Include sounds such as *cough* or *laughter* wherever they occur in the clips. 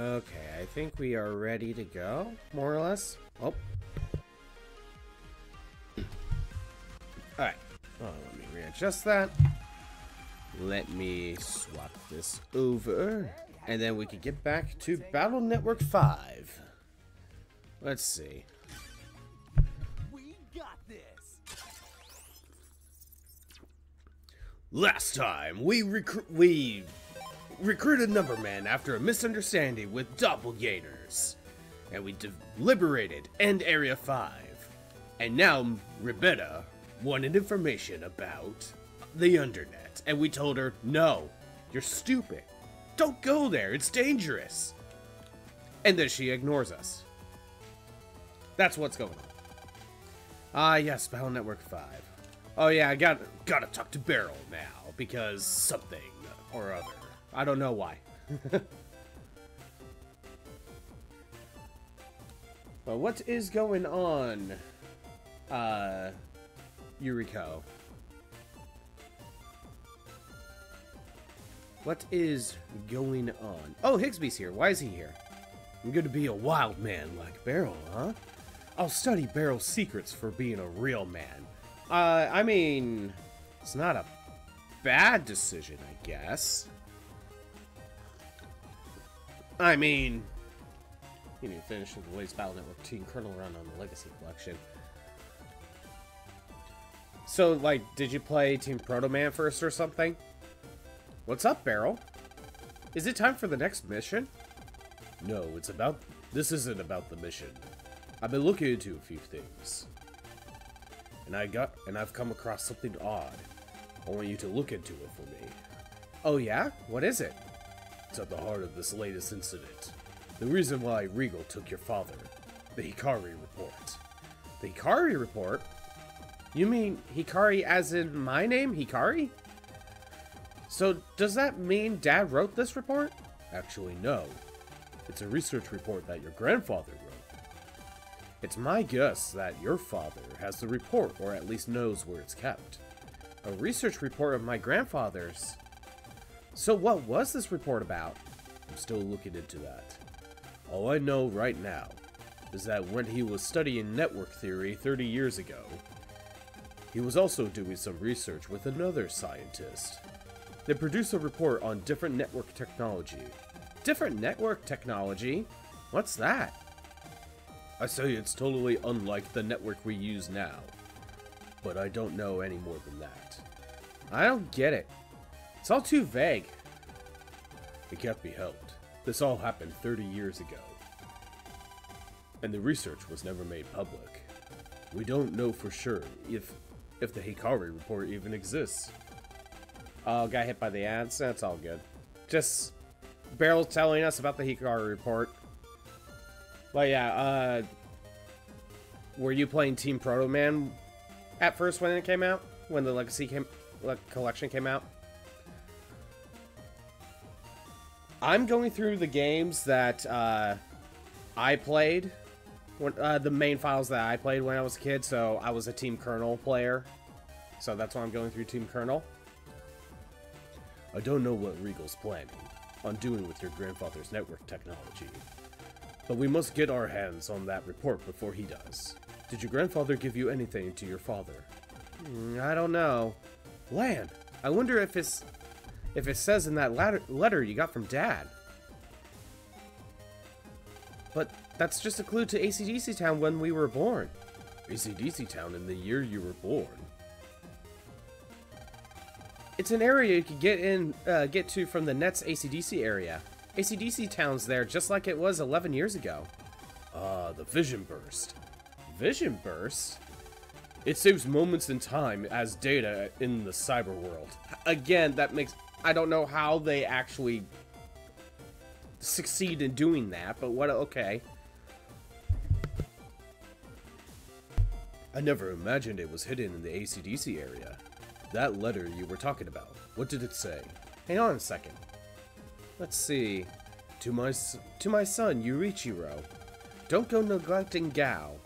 Okay, I think we are ready to go, more or less. Oh. Alright. Oh, let me readjust that. Let me swap this over. And then we can get back to Battle Network 5. Let's see. We got this. Last time, we recruit we recruited Numberman after a misunderstanding with doppelgangers, and we deliberated End Area 5. And now Rebecca wanted information about the Undernet, and we told her, no, you're stupid. Don't go there, it's dangerous. And then she ignores us. That's what's going on. Ah, yes, Battle Network 5. Oh yeah, I got gotta talk to Baryl now because something or other. I don't know why. *laughs* but what is going on, uh, Yuriko? What is going on? Oh, Higsby's here. Why is he here? I'm gonna be a wild man like Baryl, huh? I'll study Baryl's secrets for being a real man. Uh, I mean, it's not a bad decision, I guess. I mean, you need to finish with the latest Battle Network Team Colonel run on the Legacy Collection. So, like, did you play Team Proto Man first or something? What's up, Baryl? Is it time for the next mission? No, it's about. This isn't about the mission. I've been looking into a few things. And I got. And I've come across something odd. I want you to look into it for me. Oh, yeah? What is it? It's at the heart of this latest incident. The reason why Regal took your father. The Hikari report. The Hikari report? You mean Hikari as in my name, Hikari? So, does that mean Dad wrote this report? Actually, no. It's a research report that your grandfather wrote. It's my guess that your father has the report, or at least knows where it's kept. A research report of my grandfather's? So what was this report about? I'm still looking into that. All I know right now is that when he was studying network theory 30 years ago, he was also doing some research with another scientist. They produced a report on different network technology. Different network technology? What's that? I say it's totally unlike the network we use now. But I don't know any more than that. I don't get it. It's all too vague. It can't be helped. This all happened 30 years ago. And the research was never made public. We don't know for sure if if the Hikari report even exists. Oh, got hit by the ads? That's all good. Just Baryl telling us about the Hikari report. But yeah, uh... Were you playing Team Proto Man at first when it came out? When the Legacy came, le collection came out? I'm going through the games that uh, I played, when, uh, the main files that I played when I was a kid. So I was a Team Colonel player, so that's why I'm going through Team Colonel. I don't know what Regal's planning on doing with your grandfather's network technology, but we must get our hands on that report before he does. Did your grandfather give you anything to your father? Mm, I don't know. Lan, I wonder if it's if it says in that letter, letter you got from Dad. But that's just a clue to ACDC Town when we were born. ACDC Town in the year you were born. It's an area you could get in, uh, get to from the Nets ACDC area. ACDC Town's there just like it was 11 years ago. Ah, the Vision Burst. Vision Burst? It saves moments in time as data in the cyber world. Again, that makes... I don't know how they actually succeed in doing that, but what... Okay. I never imagined it was hidden in the ACDC area. That letter you were talking about, what did it say? Hang on a second. Let's see. To my, to my son, Yuichiro. Don't go neglecting Gal.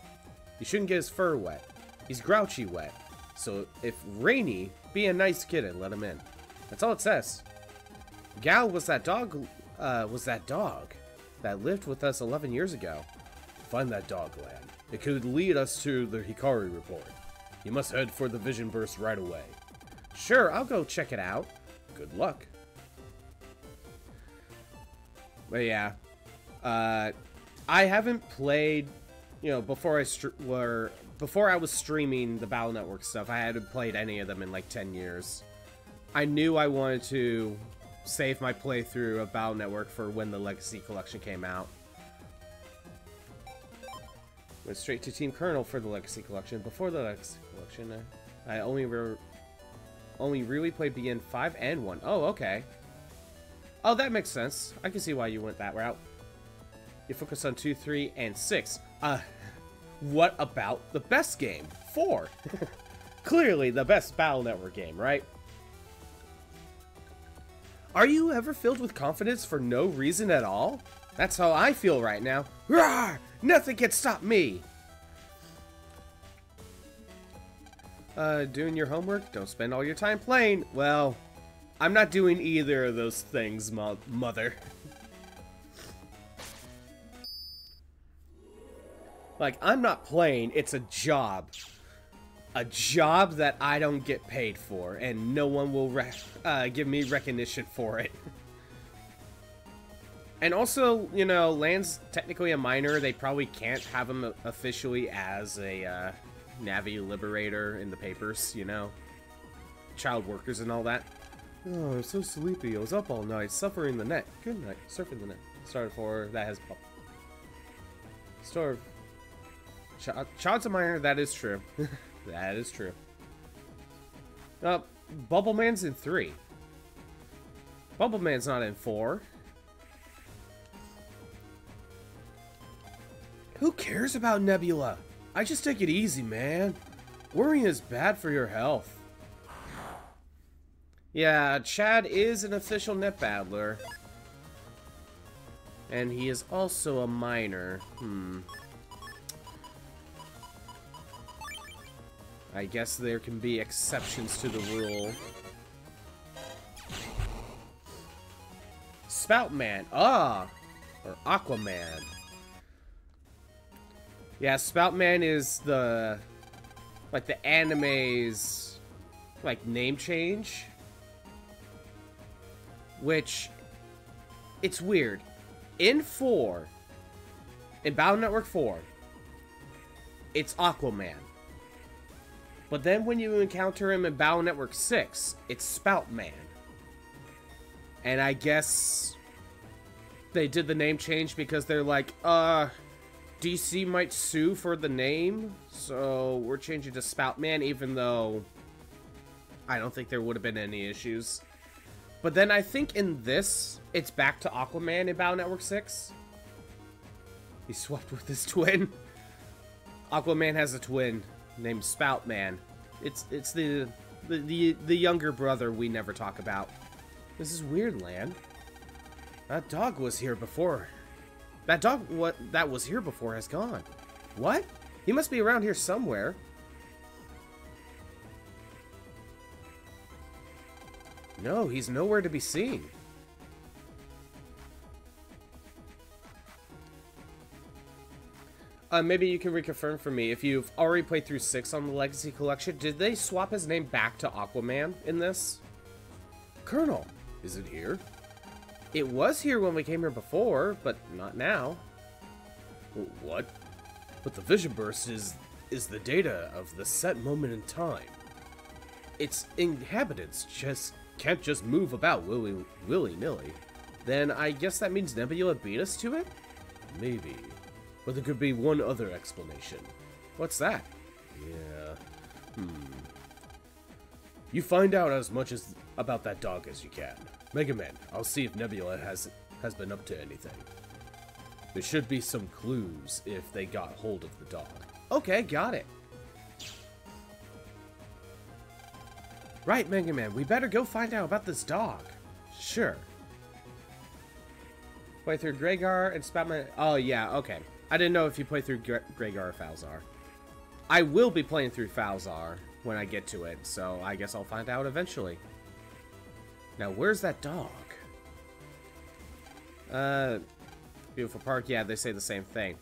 You shouldn't get his fur wet. He's grouchy wet. So if rainy, be a nice kid and let him in. That's all it says. Gal was that dog, uh, was that dog. that lived with us 11 years ago. Find that dog, Lan. It could lead us to the Hikari report. You must head for the vision burst right away. Sure, I'll go check it out. Good luck. But yeah, uh, I haven't played, you know, before I were before I was streaming the Battle Network stuff. I hadn't played any of them in like 10 years. I knew I wanted to save my playthrough of Battle Network for when the Legacy Collection came out. Went straight to Team Colonel for the Legacy Collection. Before the Legacy Collection, I, I only re only really played BN 5 and 1. Oh, okay. Oh, that makes sense. I can see why you went that route. You focus on 2, 3, and 6. Uh, what about the best game? 4. *laughs* Clearly the best Battle Network game, right? Are you ever filled with confidence for no reason at all? That's how I feel right now. Rawr! Nothing can stop me! Uh, doing your homework? Don't spend all your time playing. Well, I'm not doing either of those things, mo mother. like, I'm not playing, it's a job. A job that I don't get paid for, and no one will uh, give me recognition for it. *laughs* and also, you know, Lan's technically a minor. They probably can't have him officially as a uh, Navi liberator in the papers, you know? Child workers and all that. Oh, I'm so sleepy. I was up all night, suffering the net. Good night. Surfing the net. Started for that has Store. Ch Child's a minor, that is true. *laughs* that is true. Uh, Bubble Man's in three. Bubble Man's not in four. Who cares about Nebula? I just take it easy, man. Worrying is bad for your health. Yeah, Chaud is an official net battler. And he is also a miner. Hmm. I guess there can be exceptions to the rule. Spoutman. Ah! Or Aquaman. Yeah, Spoutman is the... Like, the anime's... Like, name change which it's weird. In 4, in Battle Network 4, it's Aquaman. But then when you encounter him in Battle Network 6, it's Spoutman. And I guess they did the name change because they're like, uh, DC might sue for the name, so we're changing to Spoutman, even though I don't think there would have been any issues. But then I think in this, it's back to Aquaman in Battle Network 6. He swapped with his *laughs* twin. Aquaman has a twin named Spoutman. It's it's the, the the the younger brother we never talk about. This is weird, Lan. That dog was here before. That dog what that was here before has gone. What? He must be around here somewhere. No, he's nowhere to be seen. Uh, maybe you can reconfirm for me, if you've already played through 6 on the Legacy Collection, did they swap his name back to Aquaman in this? Colonel, is it here? It was here when we came here before, but not now. What? But the Vision Burst is, is the data of the set moment in time. Its inhabitants just can't just move about willy, willy-nilly. Then I guess that means Nebula beat us to it? Maybe. But there could be one other explanation. What's that? Yeah. Hmm. You find out as much as about that dog as you can. Mega Man, I'll see if Nebula has has been up to anything. There should be some clues if they got hold of the dog. Okay, got it. Right, Mega Man, we better go find out about this dog. Sure. Play through Gregar and Spoutman. Oh, yeah, okay. I didn't know if you play through Gre Gregar or Falzar. I will be playing through Falzar when I get to it, so I guess I'll find out eventually. Now, where's that dog? Uh, Beautiful park. Yeah, they say the same thing.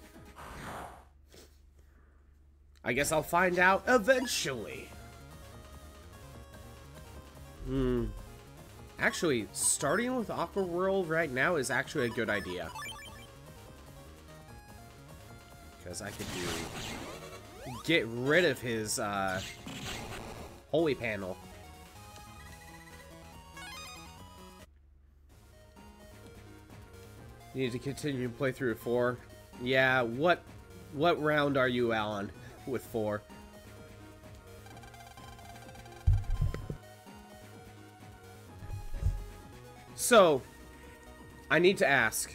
I guess I'll find out eventually. Hmm. Actually, starting with Aqua World right now is actually a good idea. Because I could do... Get rid of his, uh... Holy panel. Need to continue to play through 4. Yeah, what what round are you on with 4? So, I need to ask.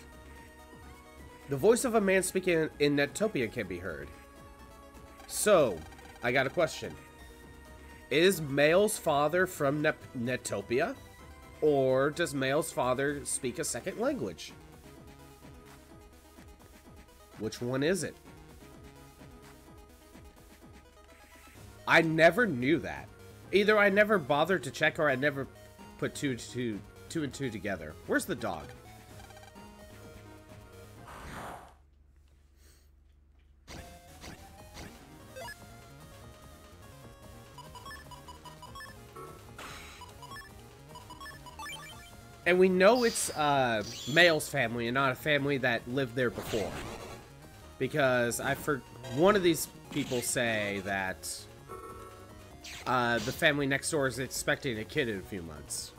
The voice of a man speaking in Netopia can be heard. So, I got a question. Is Maylu's father from Net Netopia? Or does Maylu's father speak a second language? Which one is it? I never knew that. Either I never bothered to check or I never put two, two, two and two together. Where's the dog? And we know it's uh, Maylu's family and not a family that lived there before. Because I've heard one of these people say that uh, the family next door is expecting a kid in a few months.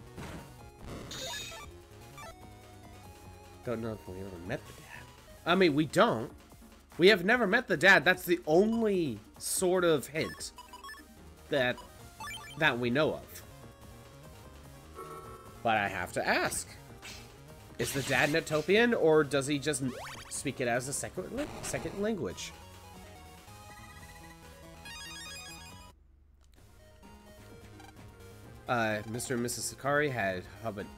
Don't know if we ever met the dad. I mean, we don't. We have never met the dad. That's the only sort of hint that that we know of. But I have to ask. Is the dad Netopian, or does he just speak it as a second, second language? Uh, Mr. and Mrs. Sakari had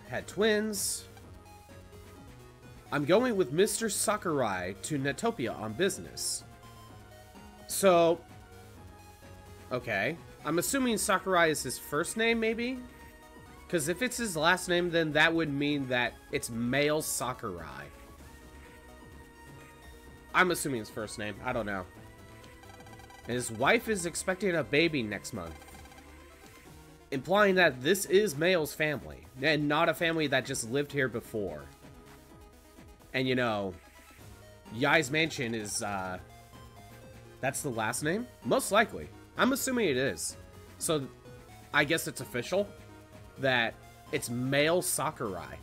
had twins. I'm going with Mr. Sakurai to Netopia on business. So, okay. I'm assuming Sakurai is his first name, maybe? Because if it's his last name, then that would mean that it's Maylu Sakurai. I'm assuming his first name. I don't know. And his wife is expecting a baby next month. Implying that this is Maylu's family. And not a family that just lived here before. And you know, Yai's mansion is, uh... That's the last name? Most likely. I'm assuming it is. So, I guess it's official that it's Maylu Sakurai.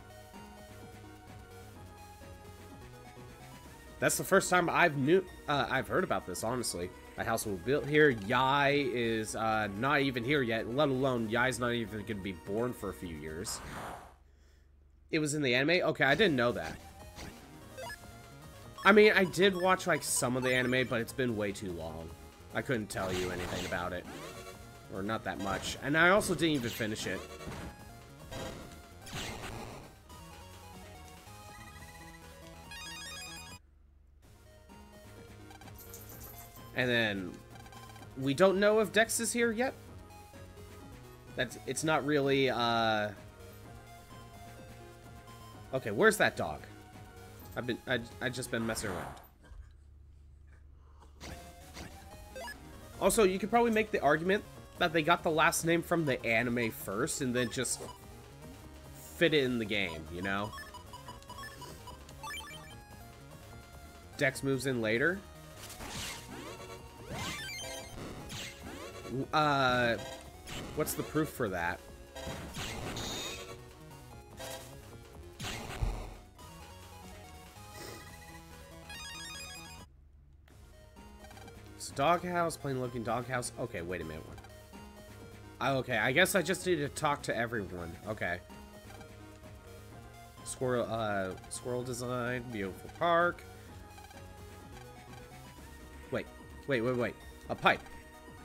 That's the first time I've knew uh, I've heard about this. Honestly, a house was built here. Yai is uh, not even here yet. Let alone Yai's not even going to be born for a few years. It was in the anime. Okay, I didn't know that. I mean, I did watch like some of the anime, but it's been way too long. I couldn't tell you anything about it. Or not that much. And I also didn't even finish it. And then we don't know if Dex is here yet. That's it's not really uh Okay, where's that dog? I've been I I just been messing around. Also, you could probably make the argument that they got the last name from the anime first and then just fit it in the game, you know? Dex moves in later. Uh, what's the proof for that? So doghouse, plain looking doghouse. Okay, wait a minute. Oh, okay, I guess I just need to talk to everyone. Okay. Squirrel, uh, squirrel design, beautiful park. Wait, wait, wait, wait. A pipe.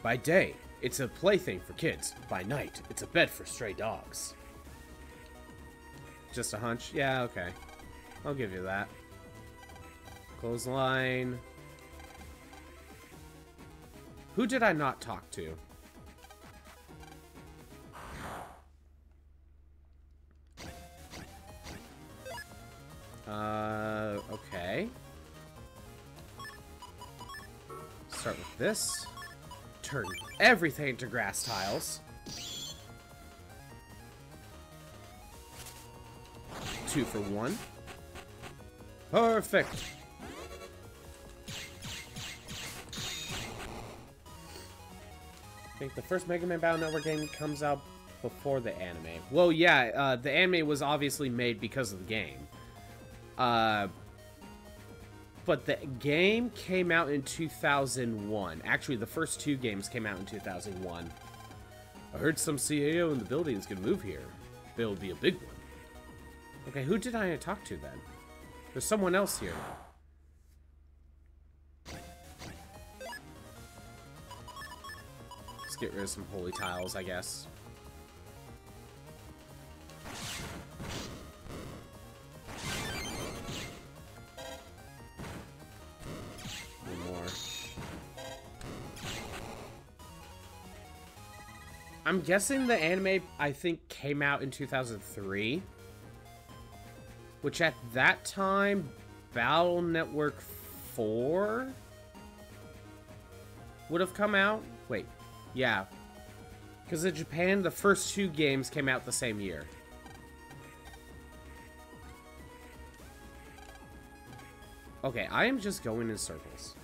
By day, it's a plaything for kids. By night, it's a bed for stray dogs. Just a hunch? Yeah, okay. I'll give you that. Clothesline. Who did I not talk to? Uh, okay. Start with this. Turn everything into grass tiles. Two for one. Perfect. I think the first Mega Man Battle Network game comes out before the anime. Well, yeah, uh, the anime was obviously made because of the game. Uh, but the game came out in 2001. Actually, the first two games came out in 2001. I heard some CAO in the building is going to move here. It'll be a big one. Okay, who did I talk to then? There's someone else here. Let's get rid of some holy tiles, I guess. I'm guessing the anime, I think, came out in 2003. Which at that time, Battle Network 4 would have come out. Wait, yeah. Because in Japan, the first two games came out the same year. Okay, I am just going in circles.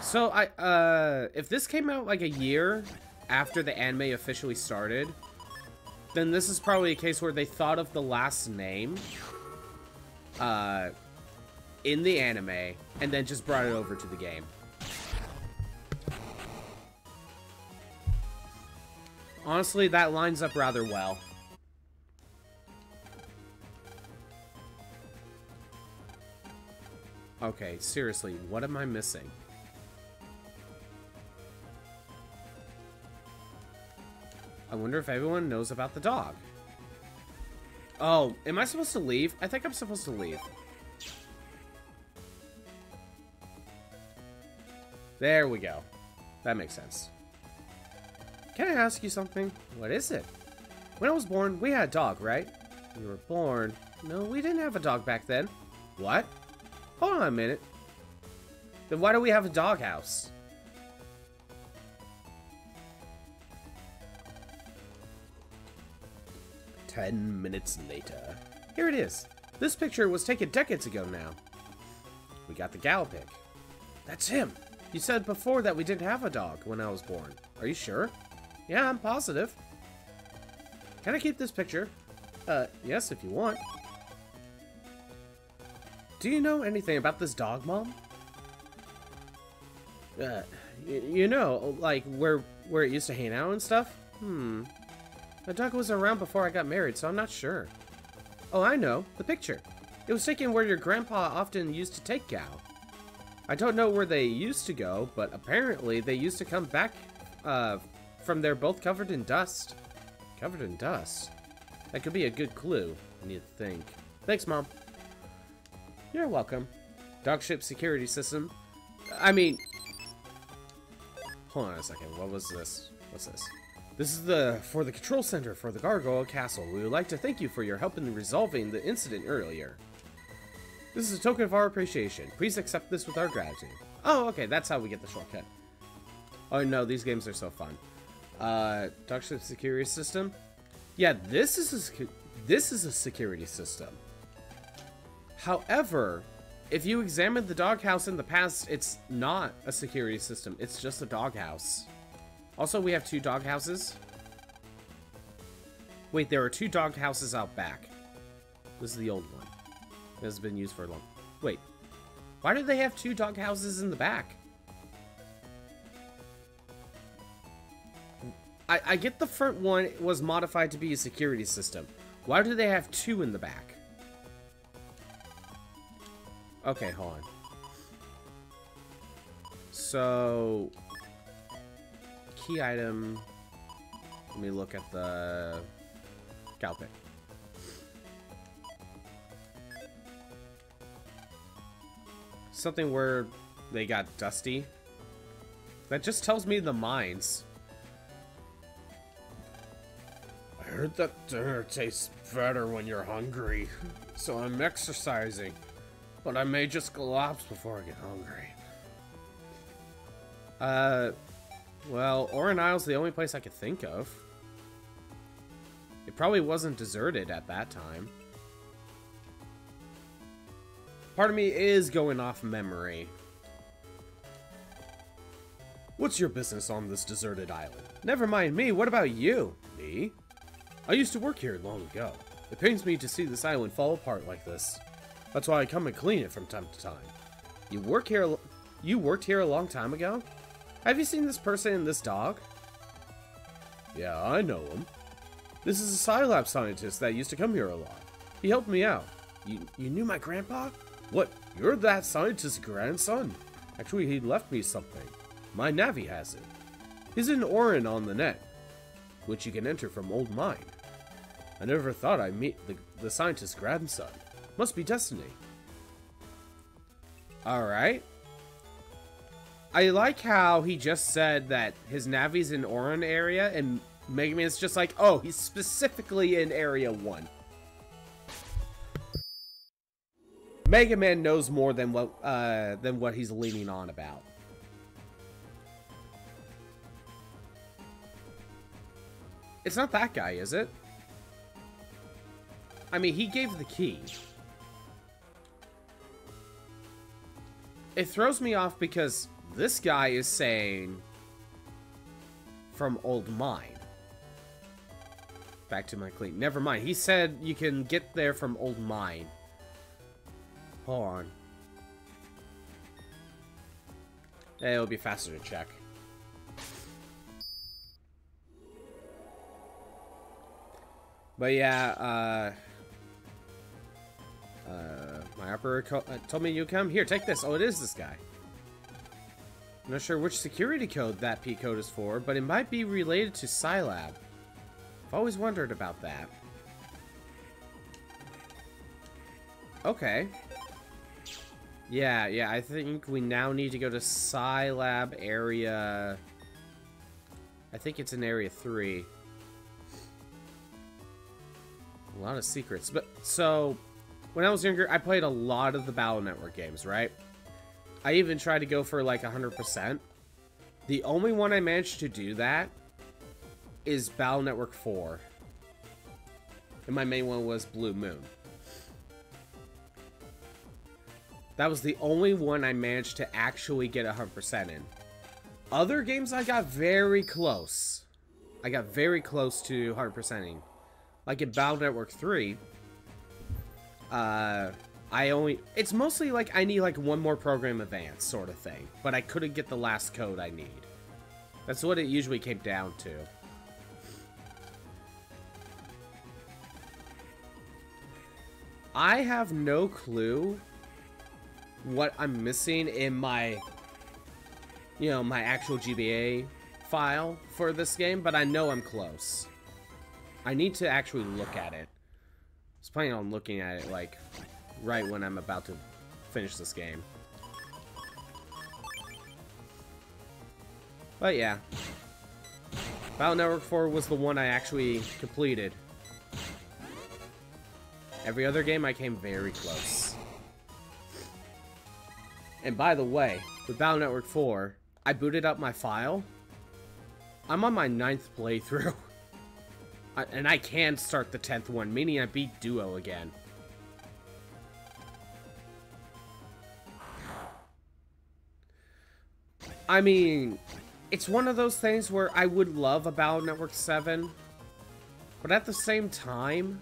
So, I, uh, if this came out like a year after the anime officially started, then this is probably a case where they thought of the last name, uh, in the anime, and then just brought it over to the game. Honestly, that lines up rather well. Okay, seriously, what am I missing? I wonder if everyone knows about the dog. Oh, am I supposed to leave? I think I'm supposed to leave. There we go. That makes sense. Can I ask you something? What is it? When I was born, we had a dog, right? We were born. No, we didn't have a dog back then. What? Hold on a minute. Then why do we have a doghouse? Ten minutes later. Here it is. This picture was taken decades ago now. We got the Gallipick. That's him. You said before that we didn't have a dog when I was born. Are you sure? Yeah, I'm positive. Can I keep this picture? Uh, yes, if you want. Do you know anything about this dog, Mom? Uh, you know, like, where, where it used to hang out and stuff? Hmm. The dog was around before I got married, so I'm not sure. Oh, I know. The picture. It was taken where your grandpa often used to take Gal. I don't know where they used to go, but apparently they used to come back uh, from there both covered in dust. Covered in dust? That could be a good clue, I need to think. Thanks, Mom. You're welcome. Dogship security system. I mean... Hold on a second. What was this? What's this? This is the for the control center for the Gargoyle Castle. We would like to thank you for your help in resolving the incident earlier. This is a token of our appreciation. Please accept this with our gratitude. Oh, okay, that's how we get the shortcut. Oh no, these games are so fun. Uh, Dogship security system. Yeah, this is a this is a security system. However, if you examine the doghouse in the past, it's not a security system. It's just a doghouse. Also, we have two doghouses. Wait, there are two doghouses out back. This is the old one. It has been used for a long... Wait. Why do they have two doghouses in the back? I, I get the front one was modified to be a security system. Why do they have two in the back? Okay, hold on. So, key item. Let me look at the Galpick. Something where they got dusty. That just tells me the mines. I heard that dinner tastes better when you're hungry, so I'm exercising. but I may just collapse before I get hungry. Uh, well, Oran Isle's the only place I could think of. It probably wasn't deserted at that time. Part of me is going off memory. What's your business on this deserted island? Never mind me, what about you? Me? I used to work here long ago. It pains me to see this island fall apart like this. That's why I come and clean it from time to time. You work here you worked here a long time ago? Have you seen this person and this dog? Yeah, I know him. This is a Scilab scientist that used to come here a lot. He helped me out. You, you knew my grandpa? What, you're that scientist's grandson? Actually, he left me something. My Navi has it. He's in Oran on the net, which you can enter from Old Mine. I never thought I'd meet the, the scientist's grandson. Must be destiny. Alright. I like how he just said that his Navi's in Oran area, and Mega Man's just like, oh, he's specifically in Area 1. Mega Man knows more than what uh, than what he's leaning on about. It's not that guy, is it? I mean, he gave the key. It throws me off because this guy is saying from Old Mine. Back to my clean. Never mind. He said you can get there from Old Mine. Hold on. It'll be faster to check. But yeah, uh... Uh, my operator uh, told me you come. Here, take this. Oh, it is this guy. I'm not sure which security code that P code is for, but it might be related to Scilab. I've always wondered about that. Okay. Yeah, yeah, I think we now need to go to Scilab area... I think it's in area 3. A lot of secrets. But, so, when I was younger, I played a lot of the Battle Network games, right? I even tried to go for like 100%. The only one I managed to do that is Battle Network 4. And my main one was Blue Moon. That was the only one I managed to actually get 100% in. Other games I got very close. I got very close to 100%ing. Like in Battle Network 3, uh, I only... It's mostly like I need like one more program advance sort of thing. But I couldn't get the last code I need. That's what it usually came down to. I have no clue what I'm missing in my, you know, my actual GBA file for this game, but I know I'm close. I need to actually look at it. I was planning on looking at it, like, right when I'm about to finish this game. But yeah. Battle Network 4 was the one I actually completed. Every other game I came very close. And by the way, with Battle Network 4, I booted up my file. I'm on my ninth playthrough. *laughs* I, and I can start the 10th one, meaning I beat Duo again. I mean, it's one of those things where I would love a Battle Network 7, but at the same time,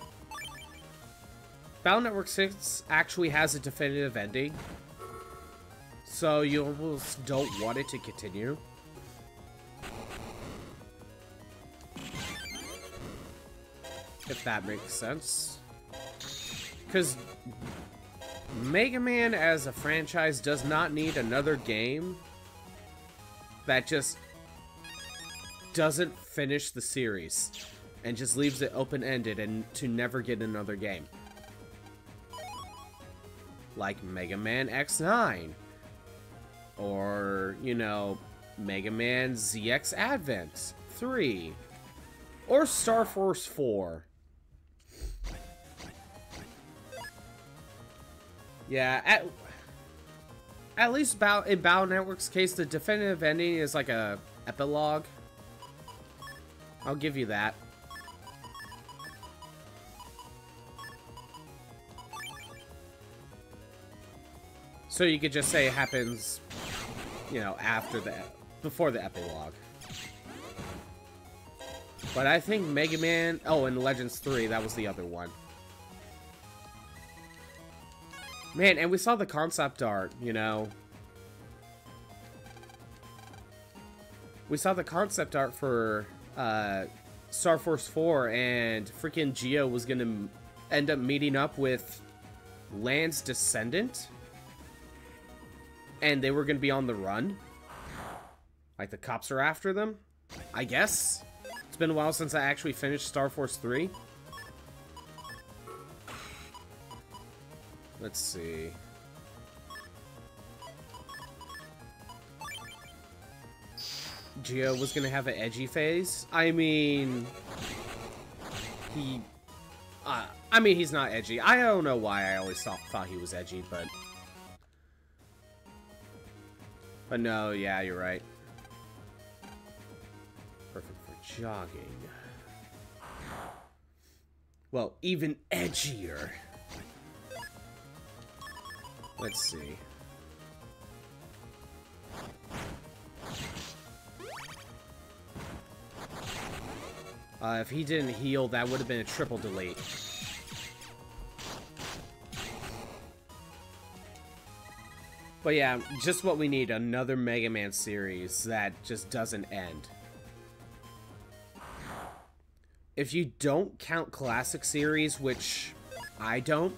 Battle Network 6 actually has a definitive ending, so you almost don't want it to continue. If that makes sense. Because Mega Man as a franchise does not need another game that just doesn't finish the series and just leaves it open-ended and to never get another game. Like Mega Man X9. Or, you know, Mega Man ZX Advent 3. Or Star Force 4. Yeah, at, at least Bow, in Battle Network's case, the definitive ending is like a epilogue. I'll give you that. So you could just say it happens, you know, after the, before the epilogue. But I think Mega Man, oh, and Legends 3, that was the other one. Man, and we saw the concept art, you know. We saw the concept art for uh, Star Force 4, and freaking Geo was going to end up meeting up with Lan's descendant. And they were going to be on the run. Like the cops are after them, I guess. It's been a while since I actually finished Star Force 3. Let's see. Geo was gonna have an edgy phase. I mean, he. Uh, I mean, he's not edgy. I don't know why I always thought, thought he was edgy, but. But no, yeah, you're right. Perfect for jogging. Well, even edgier. Let's see. Uh, if he didn't heal, that would have been a triple delete. But yeah, just what we need, another Mega Man series that just doesn't end. If you don't count Classic Series, which I don't,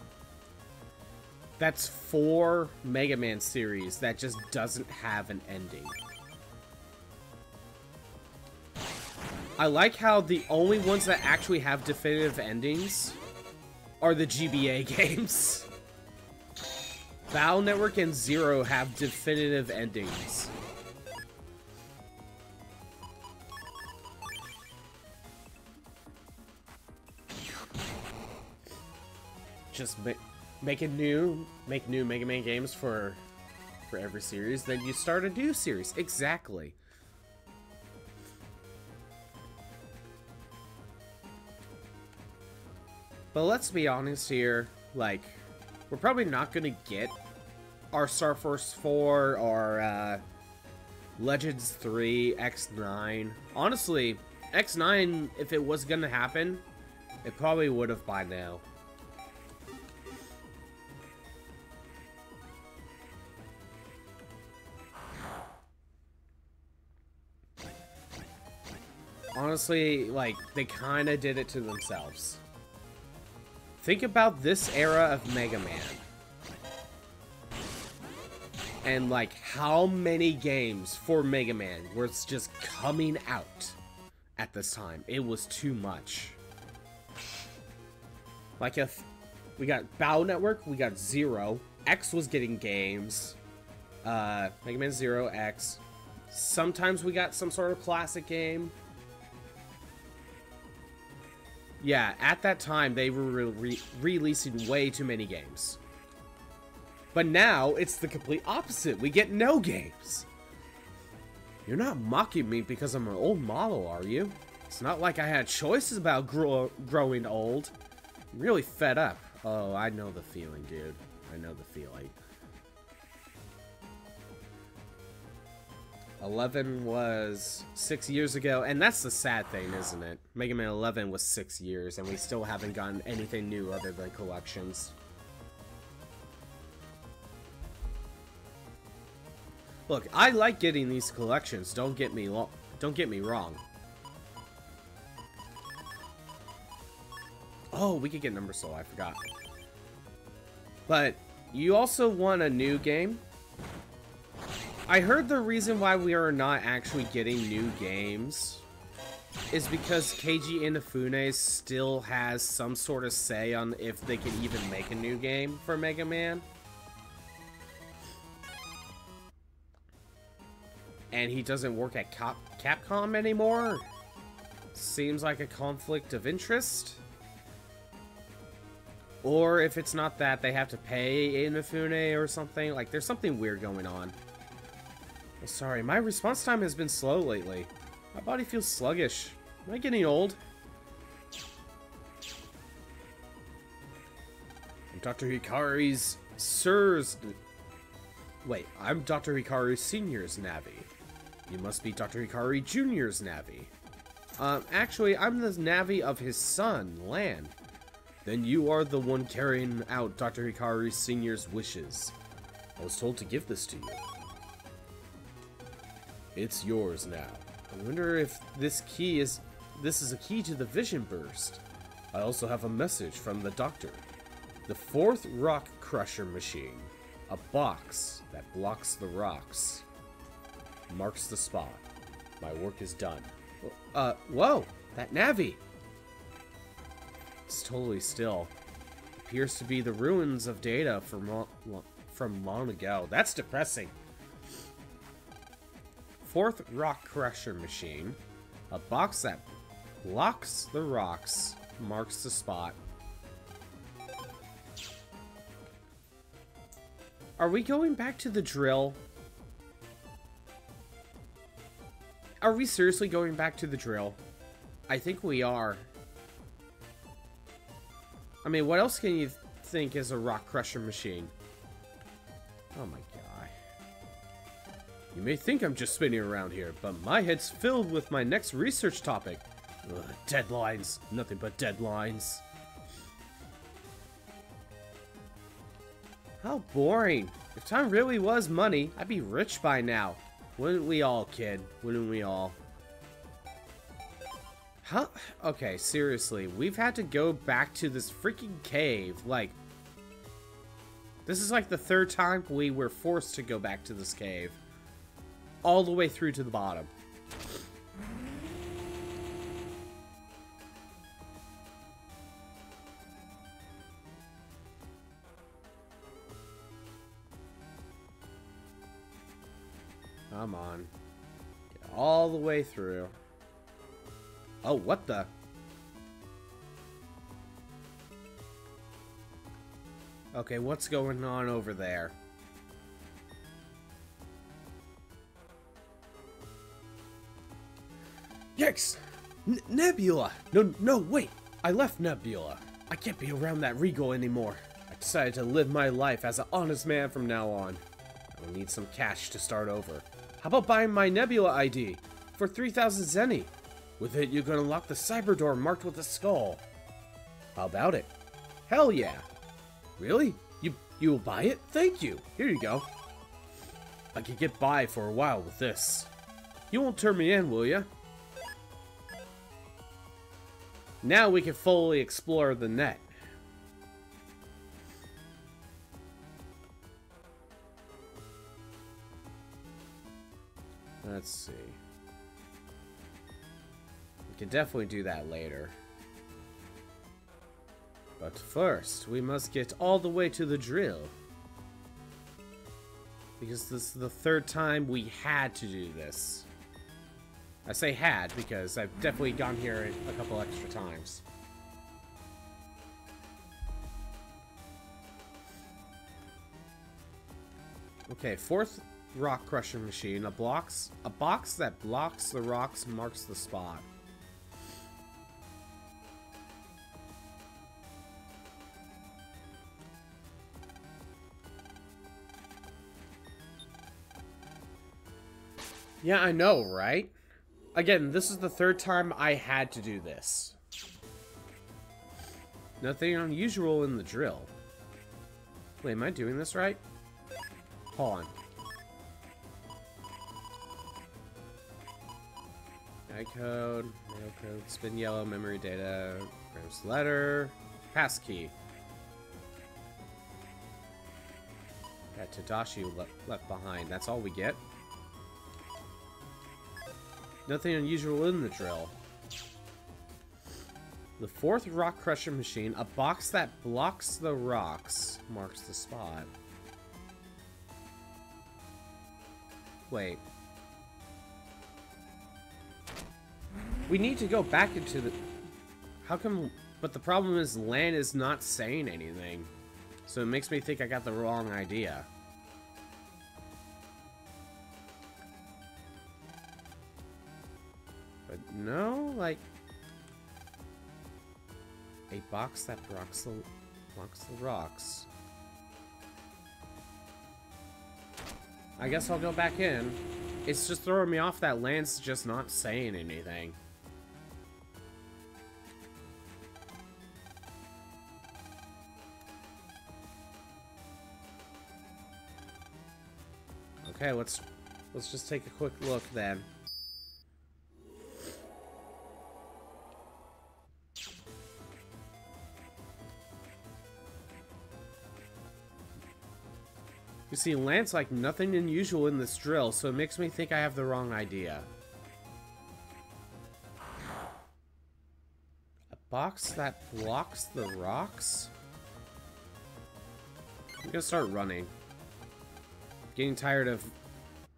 that's four Mega Man series that just doesn't have an ending. I like how the only ones that actually have definitive endings are the GBA *laughs* games. Battle Network and Zero have definitive endings. Just make a new make new Mega Man games for for every series, then you start a new series. Exactly. But let's be honest here, like, we're probably not gonna get our Star Force 4 or uh, Legends 3, X9. Honestly, X9, if it was gonna happen, it probably would have by now. Honestly, like, they kind of did it to themselves. Think about this era of Mega Man. And, like, how many games for Mega Man were just coming out at this time. It was too much. Like, if we got Battle Network, we got Zero. X was getting games. Uh, Mega Man Zero, X. Sometimes we got some sort of classic game. Yeah, at that time, they were re re releasing way too many games. But now, it's the complete opposite. We get no games. You're not mocking me because I'm an old model, are you? It's not like I had choices about grow growing old. I'm really fed up. Oh, I know the feeling, dude. I know the feeling. 11 was six years ago, and that's the sad thing, isn't it? Mega Man 11 was six years, and we still haven't gotten anything new other than collections. Look, I like getting these collections. Don't get me don't get me wrong. Oh, we could get Number Soul. I forgot. But you also want a new game. I heard the reason why we are not actually getting new games is because Keiji Inafune still has some sort of say on if they can even make a new game for Mega Man. And he doesn't work at Cap Capcom anymore. Seems like a conflict of interest. Or if it's not that, they have to pay Inafune or something. Like, there's something weird going on. Oh, sorry, my response time has been slow lately. My body feels sluggish. Am I getting old? I'm Dr. Hikari's Sir's... Wait, I'm Dr. Hikari Senior's Navi. You must be Dr. Hikari Junior's Navi. Um, actually, I'm the Navi of his son, Lan. Then you are the one carrying out Dr. Hikari Senior's wishes. I was told to give this to you. It's yours now. I wonder if this key is... This is a key to the Vision Burst. I also have a message from the doctor. The fourth rock crusher machine. A box that blocks the rocks. Marks the spot. My work is done. Uh, whoa! That Navi! It's totally still. Appears to be the ruins of data from from long ago. That's depressing. Fourth rock crusher machine. A box that blocks the rocks, marks the spot. Are we going back to the drill? Are we seriously going back to the drill? I think we are. I mean, what else can you think is a rock crusher machine? Oh my god. You may think I'm just spinning around here, but my head's filled with my next research topic. Ugh, deadlines. Nothing but deadlines. How boring. If time really was money, I'd be rich by now. Wouldn't we all, kid? Wouldn't we all? Huh? Okay, seriously. We've had to go back to this freaking cave. Like, this is like the third time we were forced to go back to this cave. All the way through to the bottom. Come on. Get all the way through. Oh, what the? Okay, what's going on over there? Yikes! N Nebula! No, no, wait! I left Nebula. I can't be around that Regal anymore. I decided to live my life as an honest man from now on. I will need some cash to start over. How about buying my Nebula ID for 3,000 Zenny? With it, you can unlock the cyber door marked with a skull. How about it? Hell yeah! Really? You you will buy it? Thank you. Here you go. I could get by for a while with this. You won't turn me in, will ya? Now we can fully explore the net. Let's see. We can definitely do that later. But first, we must get all the way to the drill. Because this is the third time we had to do this. I say had because I've definitely gone here a couple extra times. Okay, fourth rock crusher machine. A blocks a box that blocks the rocks marks the spot. Yeah, I know, right? Again, this is the third time I had to do this. Nothing unusual in the drill. Wait, am I doing this right? Hold on. I code, mail code, spin yellow, memory data, Graham's letter, passkey. That Tadashi le left behind. That's all we get. Nothing unusual in the drill. The fourth rock crusher machine, a box that blocks the rocks, marks the spot. Wait. We need to go back into the... How come But the problem is Lan is not saying anything. So it makes me think I got the wrong idea. But no, like... A box that blocks the, blocks the rocks. I guess I'll go back in. It's just throwing me off that Lan's just not saying anything. Okay, let's let's just take a quick look then. See, Lan's like nothing unusual in this drill, so it makes me think I have the wrong idea. A box that blocks the rocks? I'm gonna start running. Getting tired of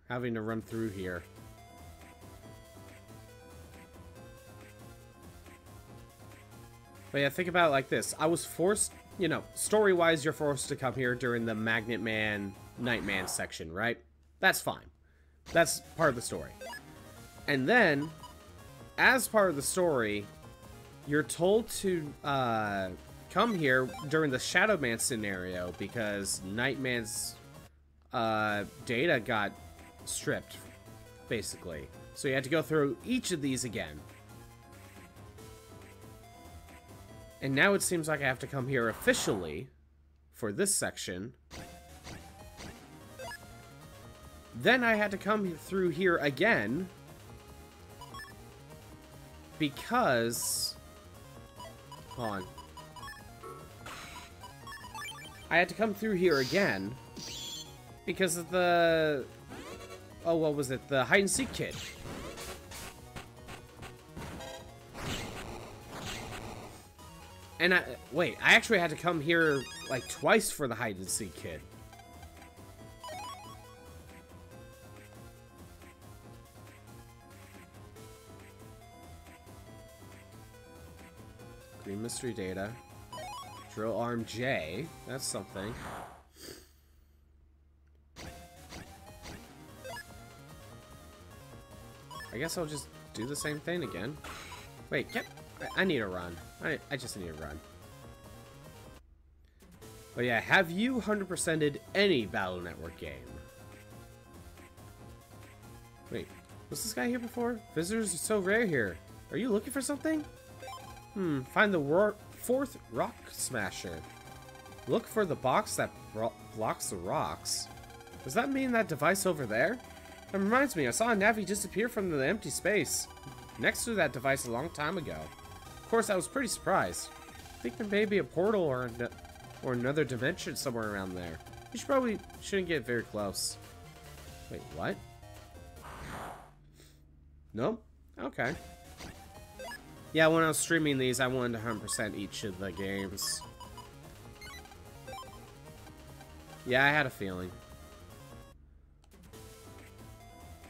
having to run through here. But yeah, think about it like this. I was forced, you know, story-wise, you're forced to come here during the Magnet Man, Knight Man section, right? That's fine. That's part of the story. And then, as part of the story, you're told to uh, come here during the Shadow Man scenario because Knight Man's uh, data got stripped, basically. So you had to go through each of these again. And now it seems like I have to come here officially for this section. Then I had to come through here again because... Hold on. I had to come through here again because of the... Oh, what was it? The hide-and-seek kid. And I... Wait, I actually had to come here, like, twice for the hide-and-seek kid. Mystery data. Drill arm J. That's something. I guess I'll just do the same thing again. Wait, get... I, need a run. I, I just need a run. But yeah, have you 100%ed any Battle Network game? Wait, was this guy here before? Visitors are so rare here. Are you looking for something? Hmm, find the fourth rock smasher. Look for the box that blocks the rocks. Does that mean that device over there? That reminds me, I saw a Navi disappear from the empty space next to that device a long time ago. Of course, I was pretty surprised. I think there may be a portal or, an or another dimension somewhere around there. We should probably shouldn't get very close. Wait, what? Nope. Okay. Yeah, when I was streaming these, I wanted to 100% each of the games. Yeah, I had a feeling.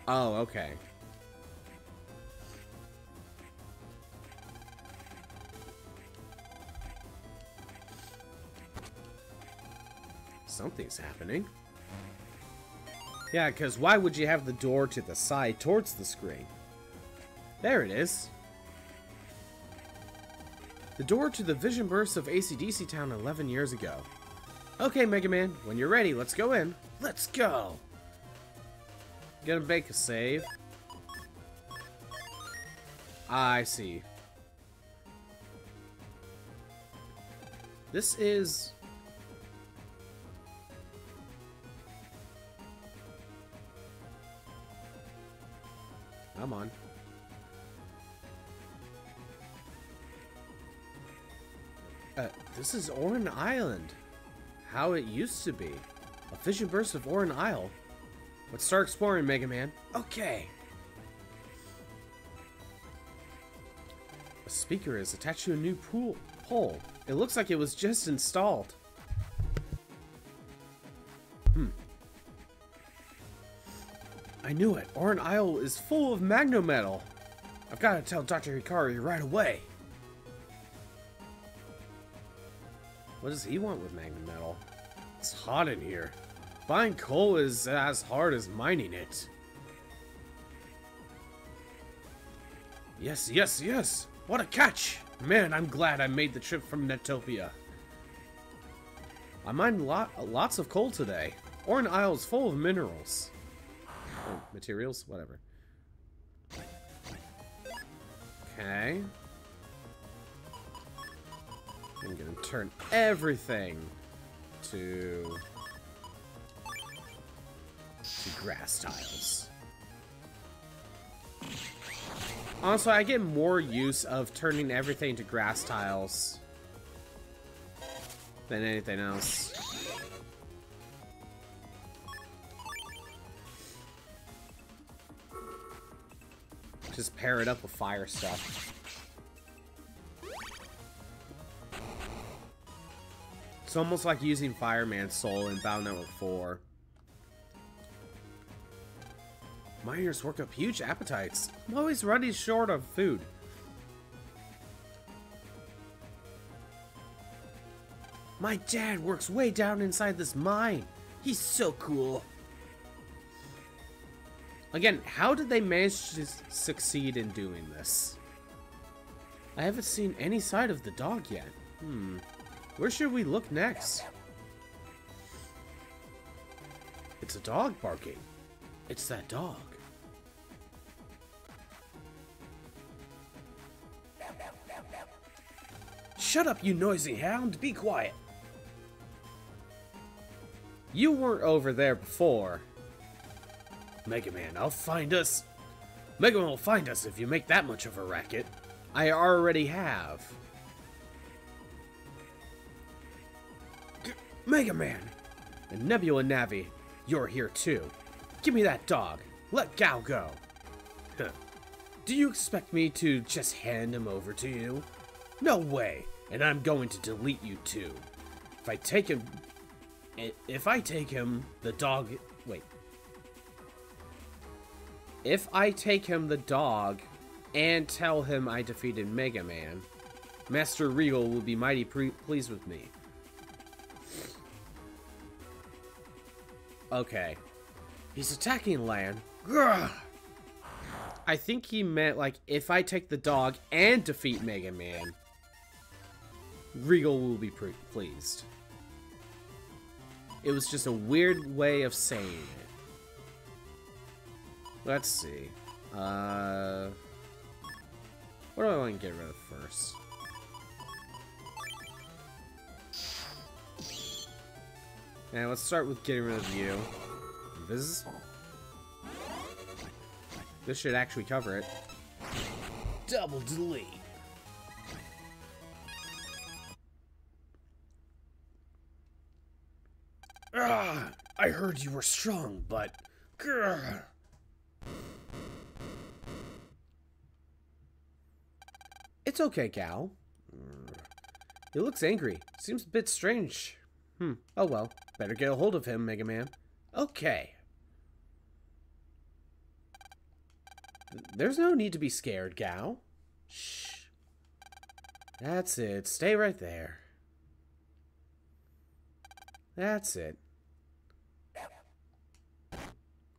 Oh, okay. Something's happening. Yeah, because why would you have the door to the side towards the screen? There it is. The door to the vision burst of ACDC Town 11 years ago. Okay, Mega Man, when you're ready, let's go in. Let's go! Gonna make a save. I see. This is... Come on. Uh, this is Oran Island. How it used to be. A vision burst of Oran Isle. Let's start exploring, Mega Man. Okay. A speaker is attached to a new pool pole. It looks like it was just installed. Hmm. I knew it. Oran Isle is full of magnet metal. I've got to tell Dr. Hikari right away. What does he want with magnet metal? It's hot in here. Buying coal is as hard as mining it. Yes, yes, yes! What a catch! Man, I'm glad I made the trip from Netopia. I mined lot, lots of coal today. Oran is full of minerals. Or materials? Whatever. Okay. I'm gonna turn everything to to grass tiles. Also, I get more use of turning everything to grass tiles than anything else. Just pair it up with fire stuff. It's almost like using Fireman's Soul in Battle Network 4. Miners work up huge appetites. I'm always running short of food. My dad works way down inside this mine. He's so cool. Again, how did they manage to succeed in doing this? I haven't seen any side of the dog yet. Hmm. Where should we look next? It's a dog barking. It's that dog. Shut up, you noisy hound! Be quiet! You weren't over there before. Mega Man, I'll find us. Mega Man will find us if you make that much of a racket. I already have. Mega Man! And Nebula Navi, you're here too. Give me that dog. Let Gau go. Huh. Do you expect me to just hand him over to you? No way, and I'm going to delete you too. If I take him... If I take him, the dog... Wait. If I take him the dog and tell him I defeated Mega Man, Master Regal will be mighty pleased with me. Okay. He's attacking Lan. Grr! I think he meant, like, if I take the dog and defeat Mega Man, Regal will be pleased. It was just a weird way of saying it. Let's see. Uh, what do I want to get rid of first? Now let's start with getting rid of you. This this should actually cover it. Double delete. Ah, I heard you were strong, but... Grr. It's okay, Gal. He looks angry. Seems a bit strange. Hmm. Oh well. Better get a hold of him, Mega Man. Okay. There's no need to be scared, Gau. Shh. That's it. Stay right there. That's it.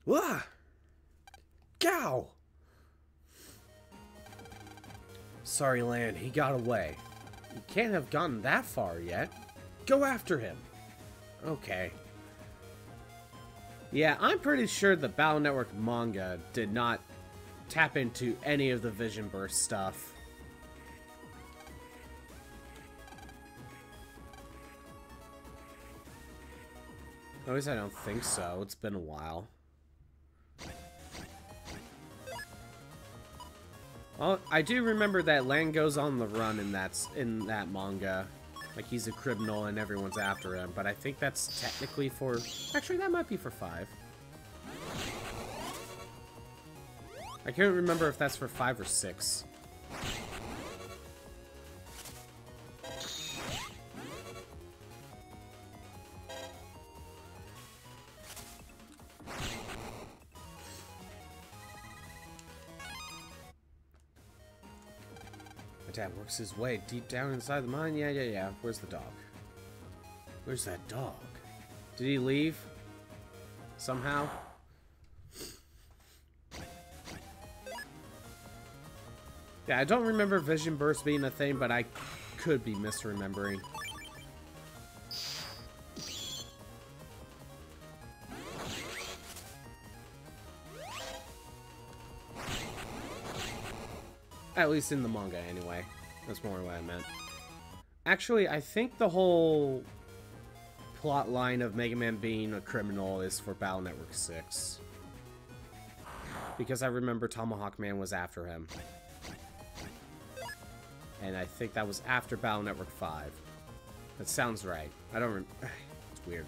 Wah! Gau! Sorry, Lan, he got away. He can't have gotten that far yet. Go after him. Okay. Yeah, I'm pretty sure the Battle Network manga did not tap into any of the Vision Burst stuff. At least I don't think so. It's been a while. Well, I do remember that Lan goes on the run in that, in that manga. Like, he's a criminal and everyone's after him, but I think that's technically for... Actually, that might be for 5. I can't remember if that's for 5 or 6. Dad works his way deep down inside the mine. Yeah, yeah, yeah. Where's the dog? Where's that dog? Did he leave? Somehow? Yeah, I don't remember Vision Burst being a thing, but I could be misremembering. Least in the manga, anyway. That's more what I meant. Actually, I think the whole plot line of Mega Man being a criminal is for Battle Network 6. Because I remember Tomahawk Man was after him. And I think that was after Battle Network 5. That sounds right. I don't rem- *sighs* It's weird.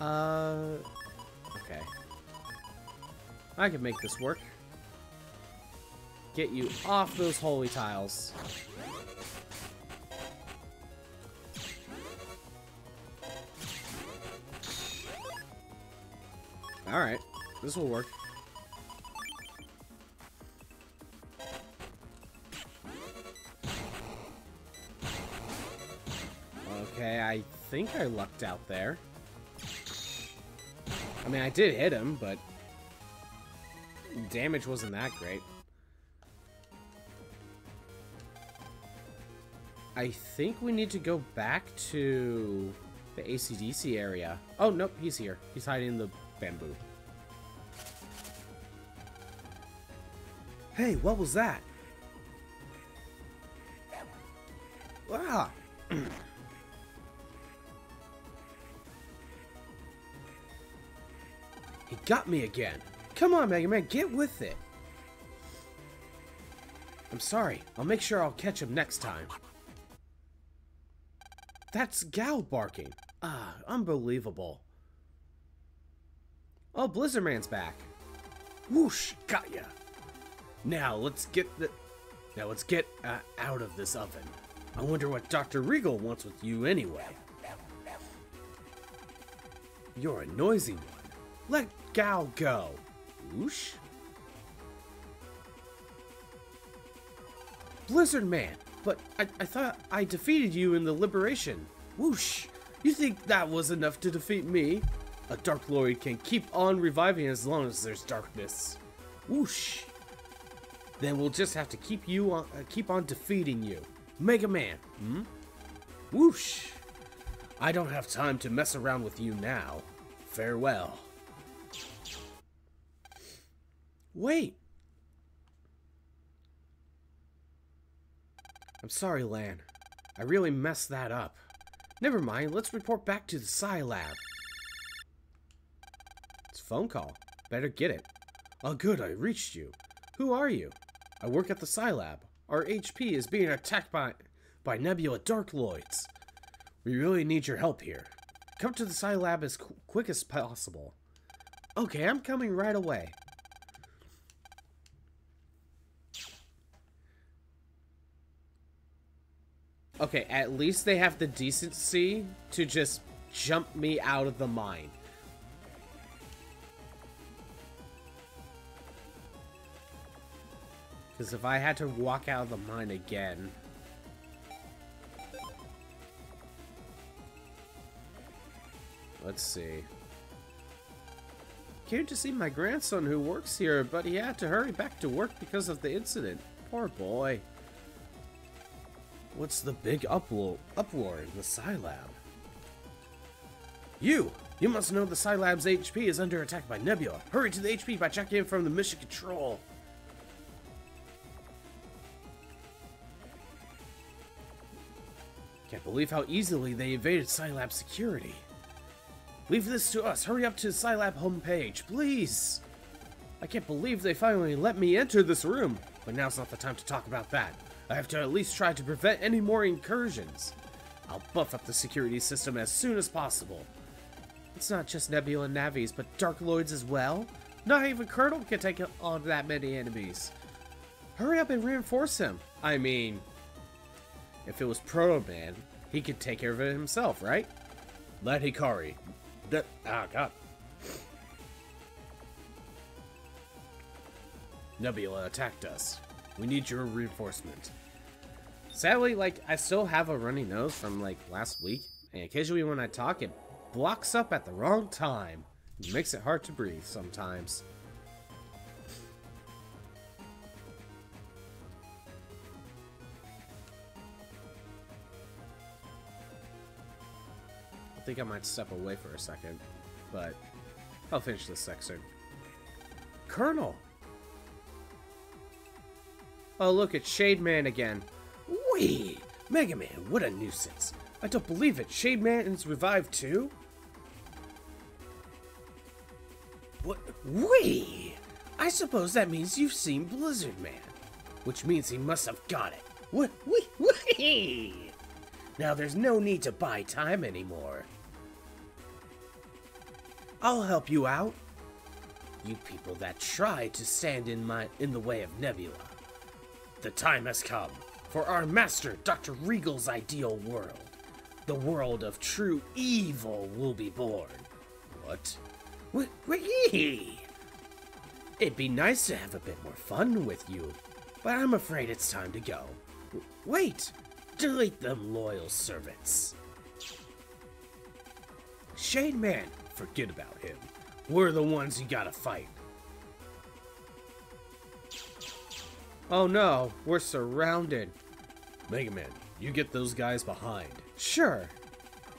Uh... Okay. I can make this work. Get you off those holy tiles. Alright. This will work. Okay, I think I lucked out there. I mean, I did hit him, but damage wasn't that great. I think we need to go back to the ACDC area. Oh, nope, he's here. He's hiding in the bamboo. Hey, what was that? Wow. he got me again. Come on, Mega Man, get with it. I'm sorry. I'll make sure I'll catch him next time. That's Gau barking. Ah, unbelievable. Oh, Blizzard Man's back. Whoosh, got ya. Now let's get the. Now let's get uh, out of this oven. I wonder what Dr. Regal wants with you anyway. You're a noisy one. Let Gau go. Whoosh. Blizzard Man, but I, I thought I defeated you in the Liberation. Whoosh! You think that was enough to defeat me? A Darkloid can keep on reviving as long as there's darkness. Whoosh! Then we'll just have to keep you on, uh, keep on defeating you. Mega Man, hmm? Whoosh! I don't have time to mess around with you now. Farewell. Wait! I'm sorry, Lan. I really messed that up. Never mind, let's report back to the SciLab. It's a phone call. Better get it. Oh good, I reached you. Who are you? I work at the SciLab. Our HP is being attacked by, by Nebula Darkloids. We really need your help here. Come to the SciLab as qu quick as possible. Okay, I'm coming right away. Okay, at least they have the decency to just jump me out of the mine. Because if I had to walk out of the mine again... Let's see. Came to see my grandson who works here, but he had to hurry back to work because of the incident. Poor boy. What's the big uproar, uproar in the SciLab? You! You must know the SciLab's HP is under attack by Nebula. Hurry to the HP by checking in from the mission control. Can't believe how easily they evaded SciLab security. Leave this to us. Hurry up to the SciLab homepage, please. I can't believe they finally let me enter this room. But now's not the time to talk about that. I have to at least try to prevent any more incursions. I'll buff up the security system as soon as possible. It's not just Nebula and Navis, but Dark Darkloids as well. Not even Colonel can take on that many enemies. Hurry up and reinforce him. I mean, if it was Proto Man, he could take care of it himself, right? Let Hikari. That ah god. Nebula attacked us. We need your reinforcement. Sadly, like, I still have a runny nose from, like, last week. And occasionally when I talk, it blocks up at the wrong time. It makes it hard to breathe sometimes. I think I might step away for a second, but I'll finish this section. Colonel! Oh, look, it's Shade Man again. Wait! Mega Man, what a nuisance. I don't believe it. Shade Man is revived too? What? Wait! I suppose that means you've seen Blizzard Man. Which means he must have got it. Wait, wait! Now there's no need to buy time anymore. I'll help you out. You people that try to stand in my in the way of Nebula. The time has come for our master, Dr. Regal's ideal world. The world of true evil will be born. What? Wait. It'd be nice to have a bit more fun with you, but I'm afraid it's time to go. Wait! Delete them loyal servants. Shade Man, forget about him. We're the ones you gotta fight. Oh no, we're surrounded. Mega Man, you get those guys behind. Sure.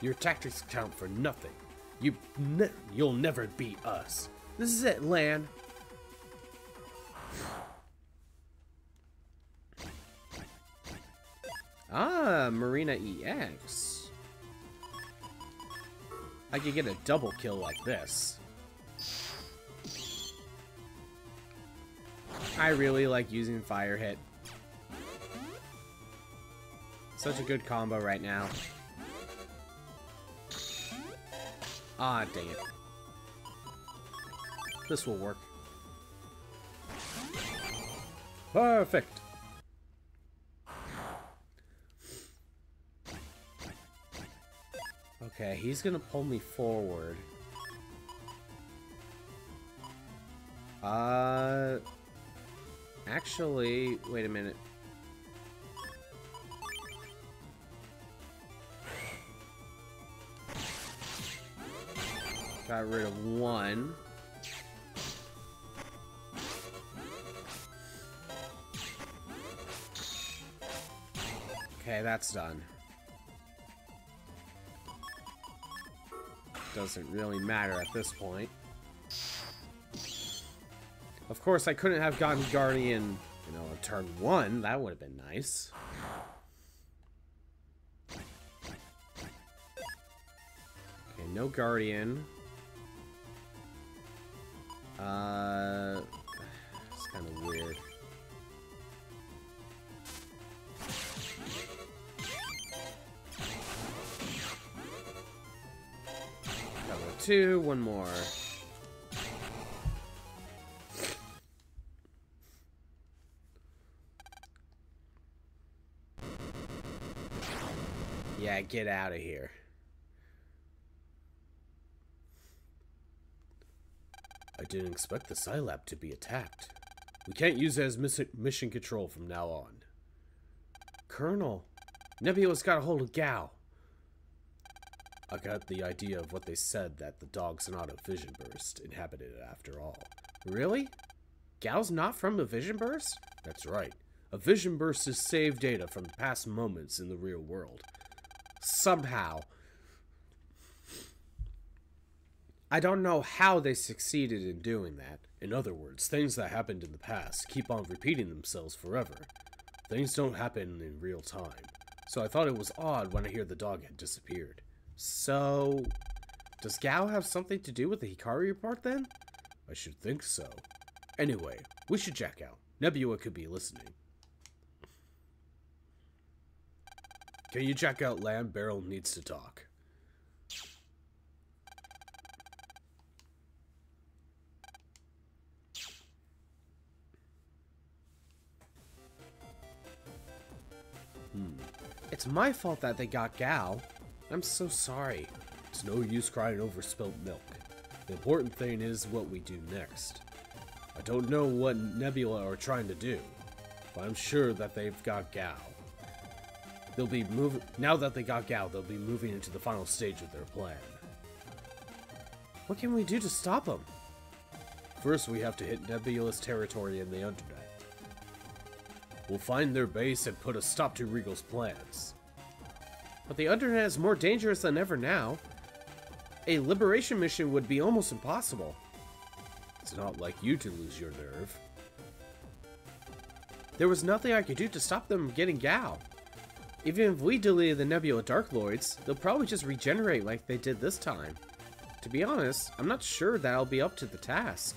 Your tactics count for nothing. You ne- you'll never beat us. This is it, Lan. Ah, Marina EX. I could get a double kill like this. I really like using Fire Hit. Such a good combo right now. Ah, dang it. This will work. Perfect. Okay, he's gonna pull me forward. Uh... Actually, wait a minute. Got rid of one. Okay, that's done. Doesn't really matter at this point. Of course, I couldn't have gotten Guardian, you know, on turn one. That would have been nice. Okay, no Guardian. Uh, it's kind of weird. Of two, one more. Yeah, get out of here. Didn't expect the Scilab to be attacked. We can't use it as miss- mission control from now on. Colonel, Nebula's got a hold of Gao. I got the idea of what they said that the dog's not a vision burst inhabited it after all. Really? Gao's not from a vision burst? That's right. A vision burst is saved data from past moments in the real world. Somehow. I don't know how they succeeded in doing that. In other words, things that happened in the past keep on repeating themselves forever. Things don't happen in real time. So I thought it was odd when I hear the dog had disappeared. So, does Gao have something to do with the Hikari report then? I should think so. Anyway, we should check out. Nebula could be listening. Can you check out Land Baryl needs to talk? Hmm. It's my fault that they got Gal. I'm so sorry. It's no use crying over spilt milk. The important thing is what we do next. I don't know what Nebula are trying to do, but I'm sure that they've got Gal. They'll be moving now that they got Gal, They'll be moving into the final stage of their plan. What can we do to stop them? First, we have to hit Nebula's territory in the Undernet. We'll find their base and put a stop to Regal's plans. But the Undernet is more dangerous than ever now. A liberation mission would be almost impossible. It's not like you to lose your nerve. There was nothing I could do to stop them getting Gao. Even if we deleted the Nebula Darkloids, they'll probably just regenerate like they did this time. To be honest, I'm not sure that I'll be up to the task.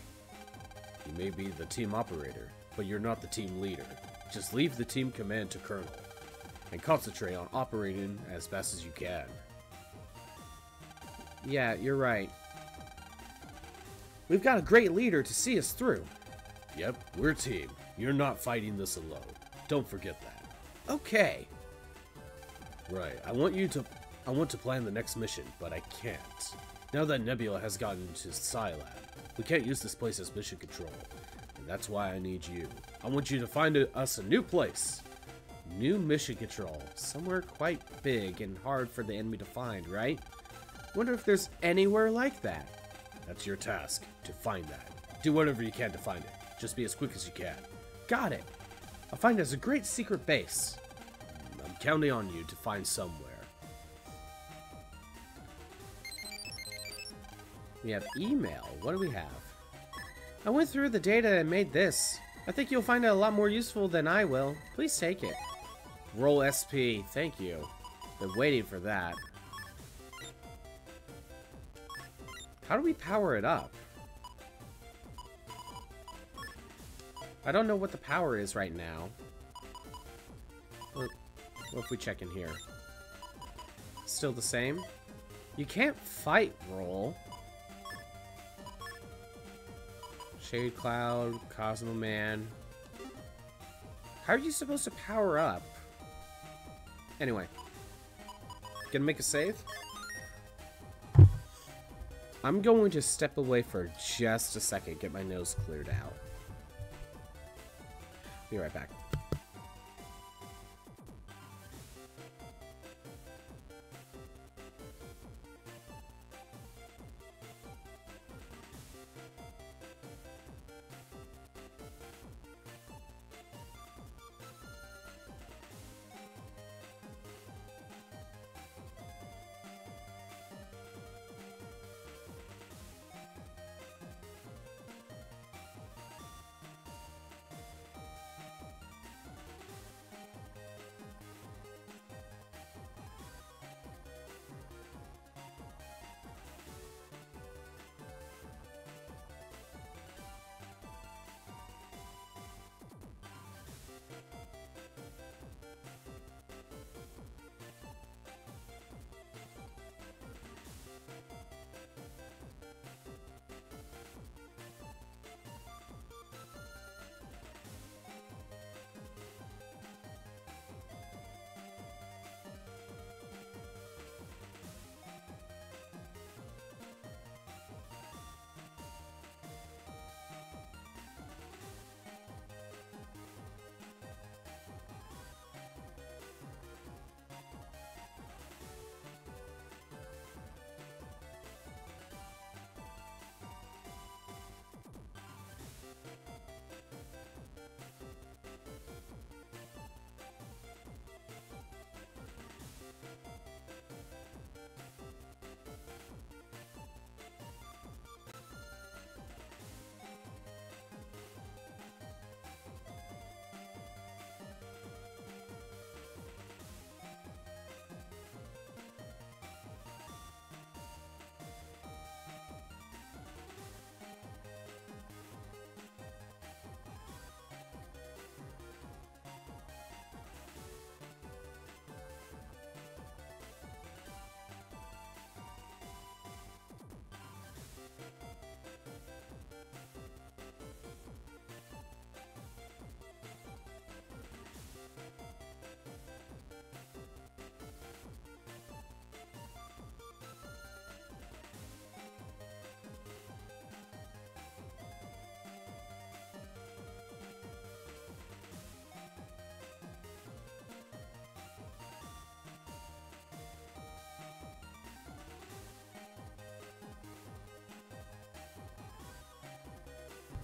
You may be the team operator, but you're not the team leader. Just leave the team command to Colonel, and concentrate on operating as best as you can. Yeah, you're right. We've got a great leader to see us through. Yep, we're team. You're not fighting this alone. Don't forget that. Okay. Right, I want you to... I want to plan the next mission, but I can't. Now that Nebula has gotten to Scilab, we can't use this place as mission control. And that's why I need you. I want you to find a, us a new place. New mission control. Somewhere quite big and hard for the enemy to find, right? Wonder if there's anywhere like that. That's your task, to find that. Do whatever you can to find it. Just be as quick as you can. Got it. I'll find us a great secret base. I'm counting on you to find somewhere. We have email. What do we have? I went through the data and made this. I think you'll find it a lot more useful than I will. Please take it. Roll SP. Thank you. Been waiting for that. How do we power it up? I don't know what the power is right now. What, what if we check in here? Still the same? You can't fight roll. Shade Cloud, Cosmo Man. How are you supposed to power up? Anyway. Gonna make a save? I'm going to step away for just a second, get my nose cleared out. Be right back.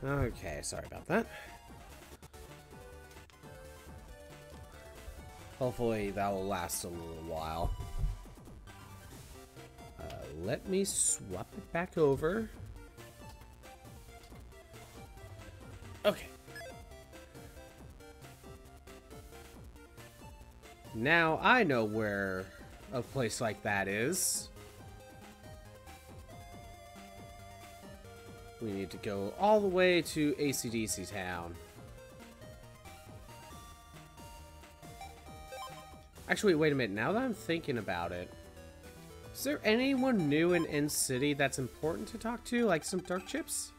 Okay, sorry about that. Hopefully that will last a little while. Uh, let me swap it back over. Okay. Now I know where a place like that is. To go all the way to ACDC Town. Actually, wait a minute. Now that I'm thinking about it, is there anyone new in End City that's important to talk to? Like some Dark Chips?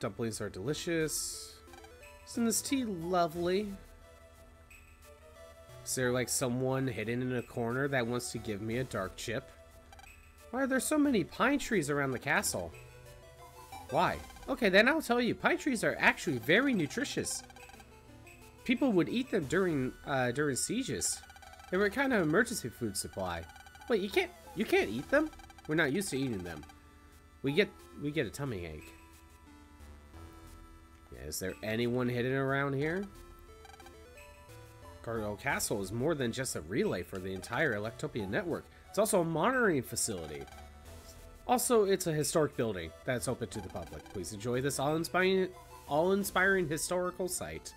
Dumplings are delicious. Isn't this tea lovely? Is there like someone hidden in a corner that wants to give me a dark chip? Why are there so many pine trees around the castle? Why? Okay, then I'll tell you. Pine trees are actually very nutritious. People would eat them during uh, during sieges. They were kind of emergency food supply. Wait, you can't you can't eat them? We're not used to eating them. We get we get a tummy ache. Yeah, is there anyone hidden around here? Gargoyle Castle is more than just a relay for the entire Electopia network. It's also a monitoring facility. Also, it's a historic building that's open to the public. Please enjoy this all-inspiring, all-inspiring historical site.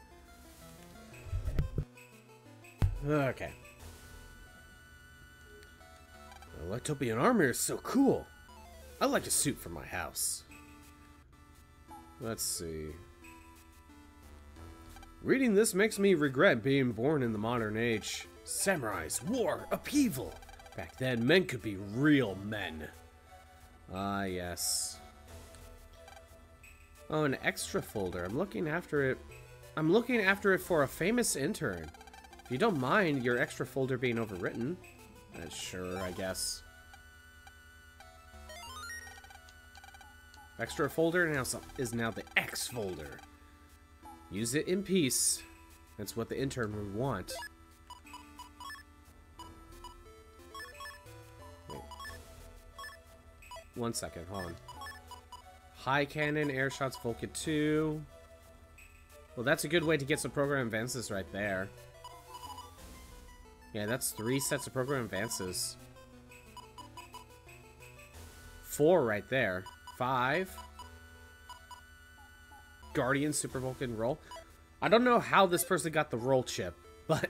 Okay. Electopian armor is so cool. I'd like a suit for my house. Let's see. Reading this makes me regret being born in the modern age. Samurais, war, upheaval. Back then, men could be real men. Ah, yes. Oh, an extra folder. I'm looking after it. I'm looking after it for a famous intern. If you don't mind your extra folder being overwritten. Uh, sure, I guess. Extra folder now is now the X folder. Use it in peace. That's what the intern would want. One second, hold on. High cannon, air shots, Vulcan 2. Well, that's a good way to get some program advances right there. Yeah, that's three sets of program advances. Four right there. Five. Guardian Super Vulcan roll. I don't know how this person got the roll chip, but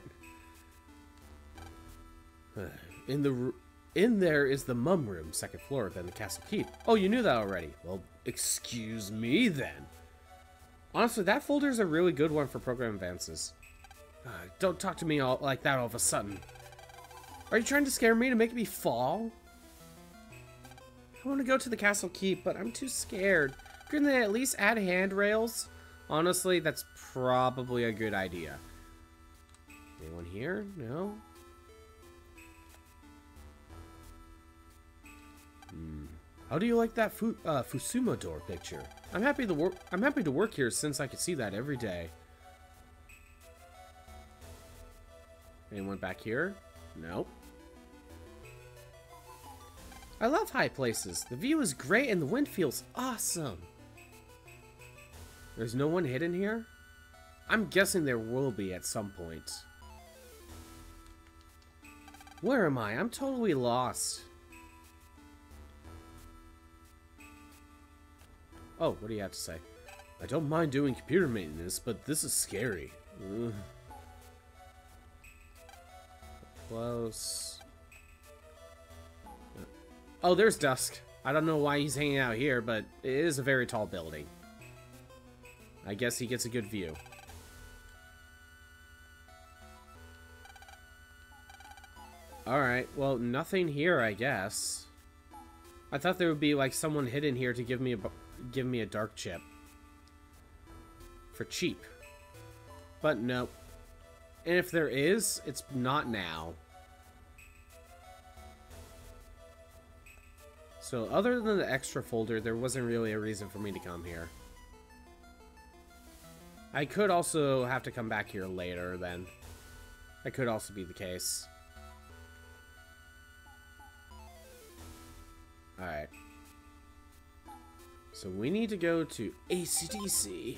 *sighs* in the in there is the mum room, second floor, then the castle keep. Oh, you knew that already. Well, excuse me then. Honestly, that folder is a really good one for program advances. Uh, don't talk to me all like that all of a sudden. Are you trying to scare me to make me fall? I want to go to the castle keep, but I'm too scared. Couldn't they at least add handrails? Honestly, that's probably a good idea. Anyone here? No? Hmm. How do you like that Fu uh, Fusuma door picture? I'm happy to work. I'm happy to work here since I can see that every day. Anyone back here? Nope. I love high places. The view is great and the wind feels awesome. There's no one hidden here? I'm guessing there will be at some point. Where am I? I'm totally lost. Oh, what do you have to say? I don't mind doing computer maintenance, but this is scary. Close. Oh, there's Dusk. I don't know why he's hanging out here, but it is a very tall building. I guess he gets a good view. Alright, well, nothing here, I guess. I thought there would be, like, someone hidden here to give me a, give me a dark chip. For cheap. But nope. And if there is, it's not now. So other than the extra folder, there wasn't really a reason for me to come here. I could also have to come back here later then. That could also be the case. Alright. So we need to go to ACDC.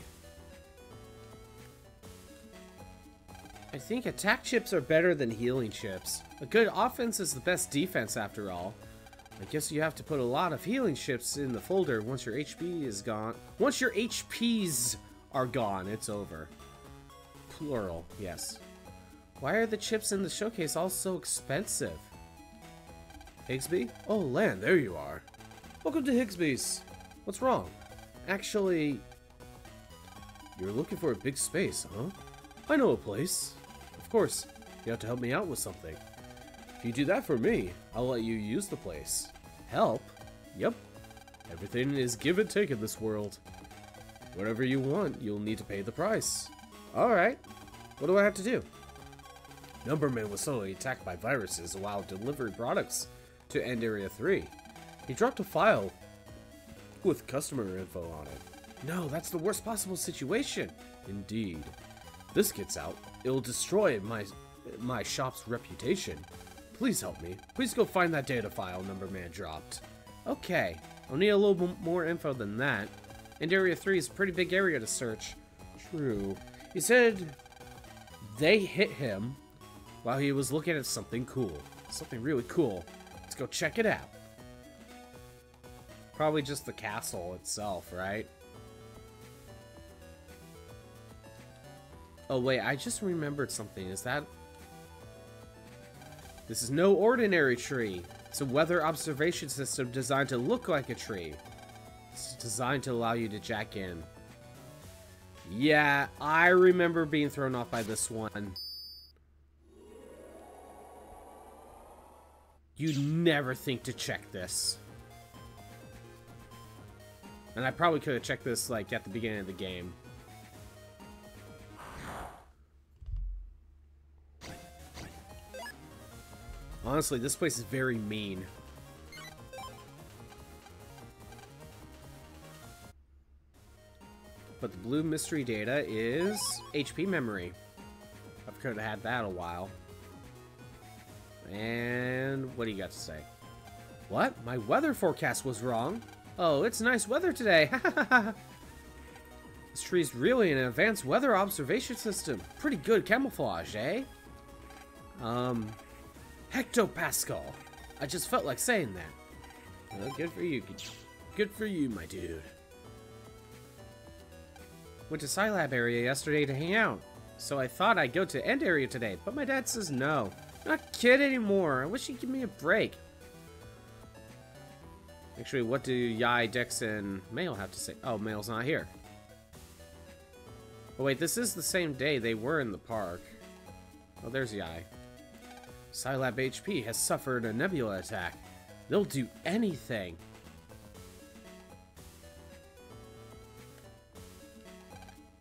I think attack chips are better than healing chips. A good offense is the best defense after all. I guess you have to put a lot of healing chips in the folder once your HP is gone. Once your HPs are gone, it's over. Plural, yes. Why are the chips in the showcase all so expensive? Higsby? Oh, Lan, there you are. Welcome to Higsby's. What's wrong? Actually, you're looking for a big space, huh? I know a place. Of course, you have to help me out with something. If you do that for me, I'll let you use the place. Help? Yep. Everything is give and take in this world. Whatever you want, you'll need to pay the price. Alright. What do I have to do? Numberman was suddenly attacked by viruses while delivering products to End Area 3. He dropped a file with customer info on it. No, that's the worst possible situation. Indeed. This gets out, it'll destroy my my shop's reputation. Please help me. Please go find that data file number man dropped. Okay, I'll need a little more info than that. And Area 3 is a pretty big area to search. True. He said they hit him while he was looking at something cool. Something really cool. Let's go check it out. Probably just the castle itself, right? Oh wait, I just remembered something. Is that... This is no ordinary tree. It's a weather observation system designed to look like a tree. It's designed to allow you to jack in. Yeah, I remember being thrown off by this one. You'd never think to check this. And I probably could have checked this, like, at the beginning of the game. Honestly, this place is very mean. But the blue mystery data is HP memory. I could have had that a while. And what do you got to say? What? My weather forecast was wrong? Oh, it's nice weather today. *laughs* this tree's really an advanced weather observation system. Pretty good camouflage, eh? Um, hectopascal. I just felt like saying that. Well, good for you. Good for you, my dude. Went to SciLab area yesterday to hang out. So I thought I'd go to End area today, but my dad says no. Not kid anymore. I wish he'd give me a break. Actually, what do Yai, Dex, and Mail have to say? Oh, Mail's not here. Oh, wait, this is the same day they were in the park. Oh, there's Yai. SciLab HP has suffered a Nebula attack. They'll do anything.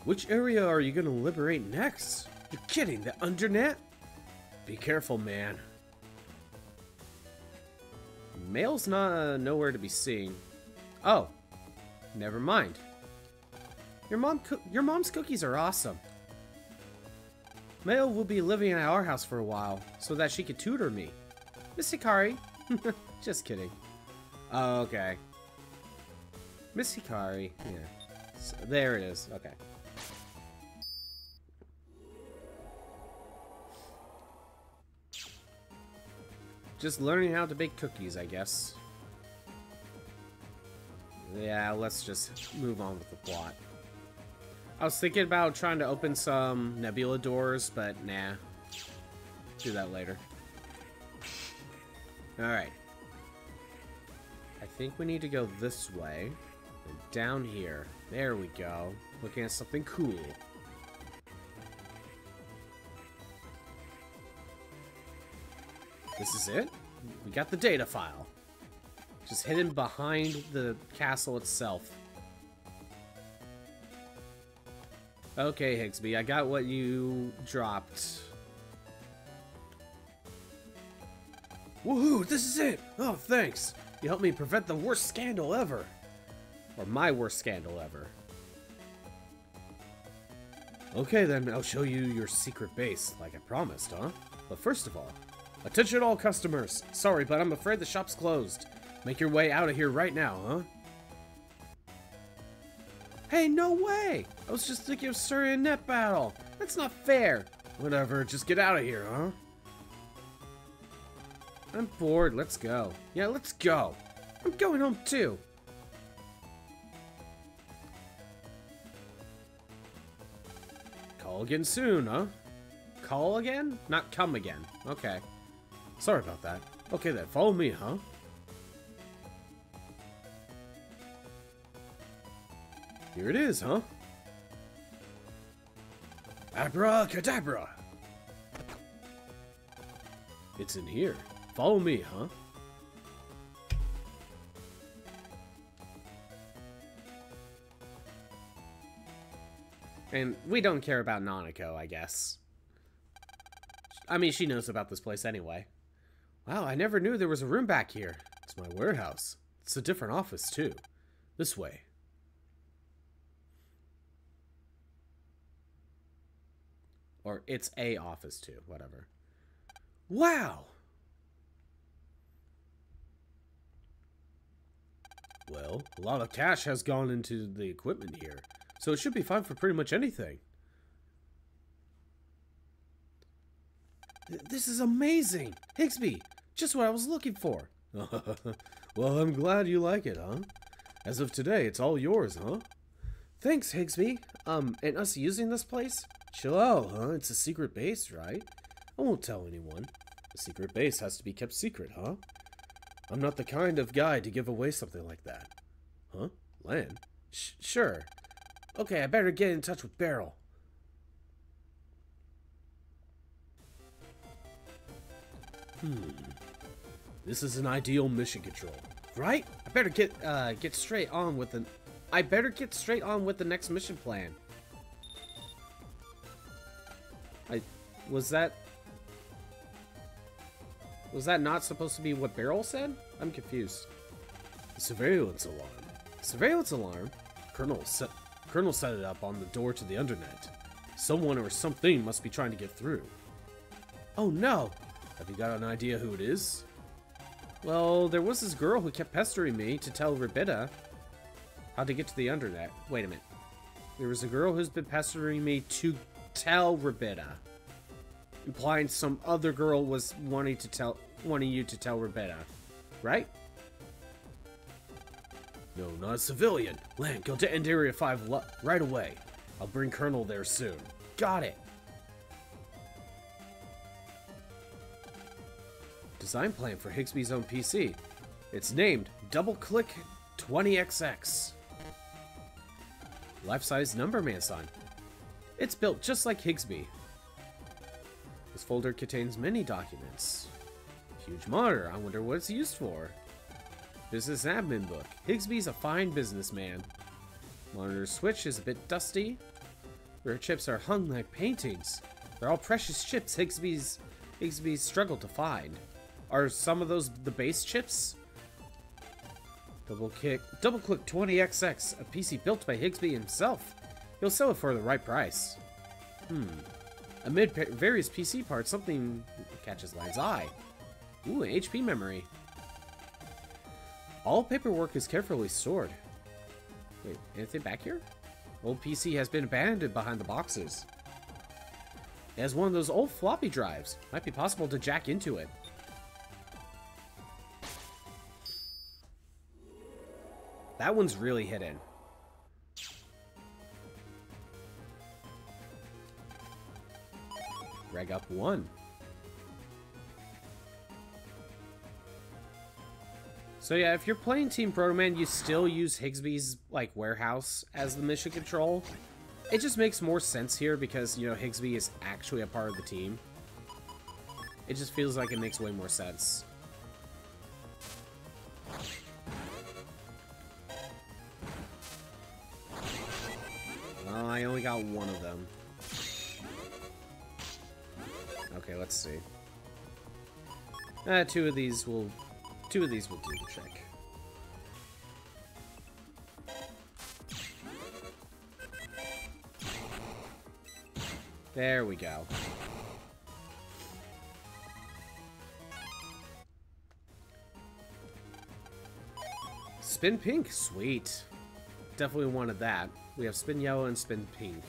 Which area are you gonna liberate next? You're kidding, the Undernet? Be careful, man. Mail's not uh, nowhere to be seen. Oh, never mind. Your mom, your mom's cookies are awesome. Mail will be living at our house for a while, so that she could tutor me. Miss Hikari. *laughs* Just kidding. Okay. Miss Hikari. Yeah. So, there it is. Okay. Just learning how to bake cookies, I guess. Yeah, let's just move on with the plot. I was thinking about trying to open some Nebula doors, but nah. Do that later. Alright. I think we need to go this way. And down here. There we go. Looking at something cool. This is it? We got the data file. Just hidden behind the castle itself. Okay, Higsby, I got what you dropped. Woohoo, this is it! Oh, thanks! You helped me prevent the worst scandal ever. Or my worst scandal ever. Okay then, I'll show you your secret base, like I promised, huh? But first of all, Attention all customers! Sorry, but I'm afraid the shop's closed. Make your way out of here right now, huh? Hey, no way! I was just thinking of starting a net battle. That's not fair. Whatever, just get out of here, huh? I'm bored. Let's go. Yeah, let's go. I'm going home too. Call again soon, huh? Call again? Not come again. Okay. Sorry about that. Okay then, follow me, huh? Here it is, huh? Abracadabra! It's in here. Follow me, huh? And we don't care about Nanako, I guess. I mean, she knows about this place anyway. Wow, I never knew there was a room back here. It's my warehouse. It's a different office, too. This way. Or it's a office, too. Whatever. Wow! Well, a lot of cash has gone into the equipment here, so it should be fine for pretty much anything. This is amazing! Higsby, just what I was looking for. *laughs* well, I'm glad you like it, huh? As of today, it's all yours, huh? Thanks, Higsby. Um, and us using this place? Chill out, huh? It's a secret base, right? I won't tell anyone. A secret base has to be kept secret, huh? I'm not the kind of guy to give away something like that. Huh? Lan? Sh sure. Okay, I better get in touch with Baryl. Hmm. This is an ideal mission control. Right? I better get uh get straight on with the I better get straight on with the next mission plan. I was that was that not supposed to be what Baryl said? I'm confused. Surveillance alarm. Surveillance alarm? Colonel set Colonel set it up on the door to the undernet. Someone or something must be trying to get through. Oh no! Have you got an idea who it is? Well, there was this girl who kept pestering me to tell Ribitta how to get to the undernet. Wait a minute. There was a girl who's been pestering me to tell Ribitta. Implying some other girl was wanting to tell wanting you to tell Ribitta. Right? No, not a civilian. Lan, go to End Area 5 right away. I'll bring Colonel there soon. Got it. Design plan for Higsby's own PC. It's named Double Click 20XX. Life-size number man sign. It's built just like Higsby. This folder contains many documents. Huge monitor, I wonder what it's used for. Business admin book. Higsby's a fine businessman. Monitor switch is a bit dusty. Rare chips are hung like paintings. They're all precious chips Higsby's Higsby's struggled to find. Are some of those the base chips? Double kick, double click 20XX, a PC built by Higsby himself. He'll sell it for the right price. Hmm. Amid various PC parts, something catches Lan's eye. Ooh, an HP memory. All paperwork is carefully stored. Wait, anything back here? Old PC has been abandoned behind the boxes. It has one of those old floppy drives. Might be possible to jack into it. That one's really hidden. Reg up one. So yeah, if you're playing Team Protoman, you still use Higsby's, like, warehouse as the mission control. It just makes more sense here because, you know, Higsby is actually a part of the team. It just feels like it makes way more sense. Well, I only got one of them. Okay, let's see. Uh, two of these will Two of these will do the trick. There we go. Spin pink, sweet. Definitely wanted that. We have spin yellow and spin pink.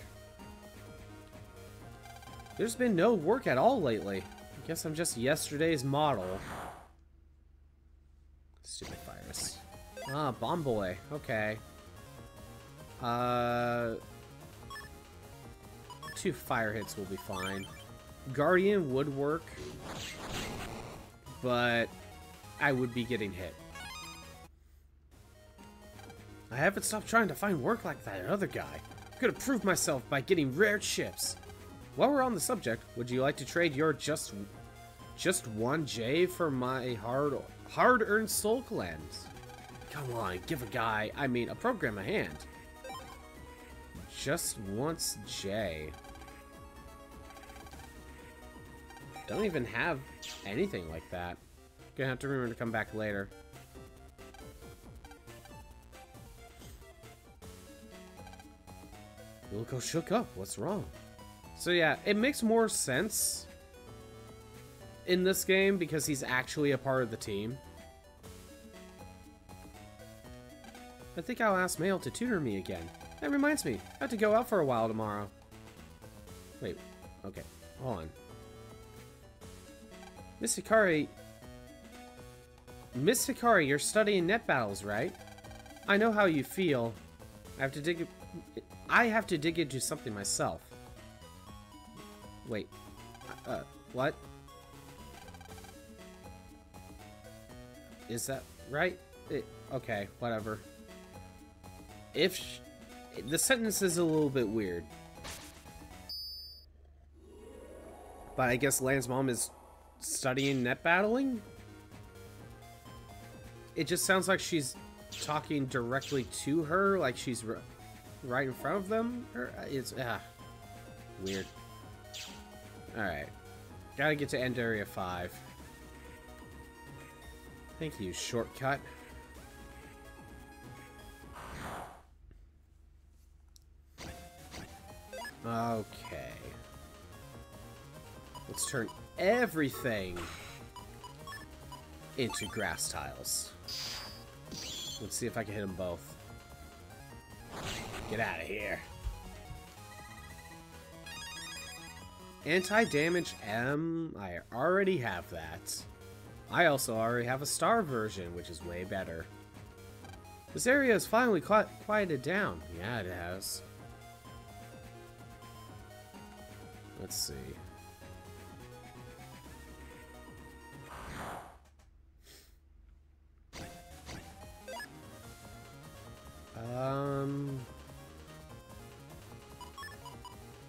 There's been no work at all lately. I guess I'm just yesterday's model. Stupid virus. Ah, Bomb Boy. Okay. Uh... Two fire hits will be fine. Guardian would work. But... I would be getting hit. I haven't stopped trying to find work like that other guy. Could have proved myself by getting rare chips. While we're on the subject, would you like to trade your just just one J for my hard hard-earned soul cleanse? Come on, give a guy, I mean a program a hand. Just once J. Don't even have anything like that. Gonna have to remember to come back later. You look all shook up. What's wrong? So yeah, it makes more sense in this game because he's actually a part of the team. I think I'll ask Mail to tutor me again. That reminds me, I have to go out for a while tomorrow. Wait, okay, hold on. Miss Hikari... Miss Hikari, you're studying net battles, right? I know how you feel. I have to dig... I have to dig into something myself. Wait. Uh, what? Is that right? It, okay, whatever. If... the sentence is a little bit weird. But I guess Lan's mom is studying net battling? It just sounds like she's talking directly to her, like she's right in front of them? Or uh, it's ah weird. Alright. Gotta get to end area 5. Thank you, shortcut. Okay. Let's turn everything into grass tiles. Let's see if I can hit them both. Get out of here. Anti-damage M, I already have that. I also already have a star version, which is way better. This area has finally quieted down. Yeah, it has. Let's see. Um...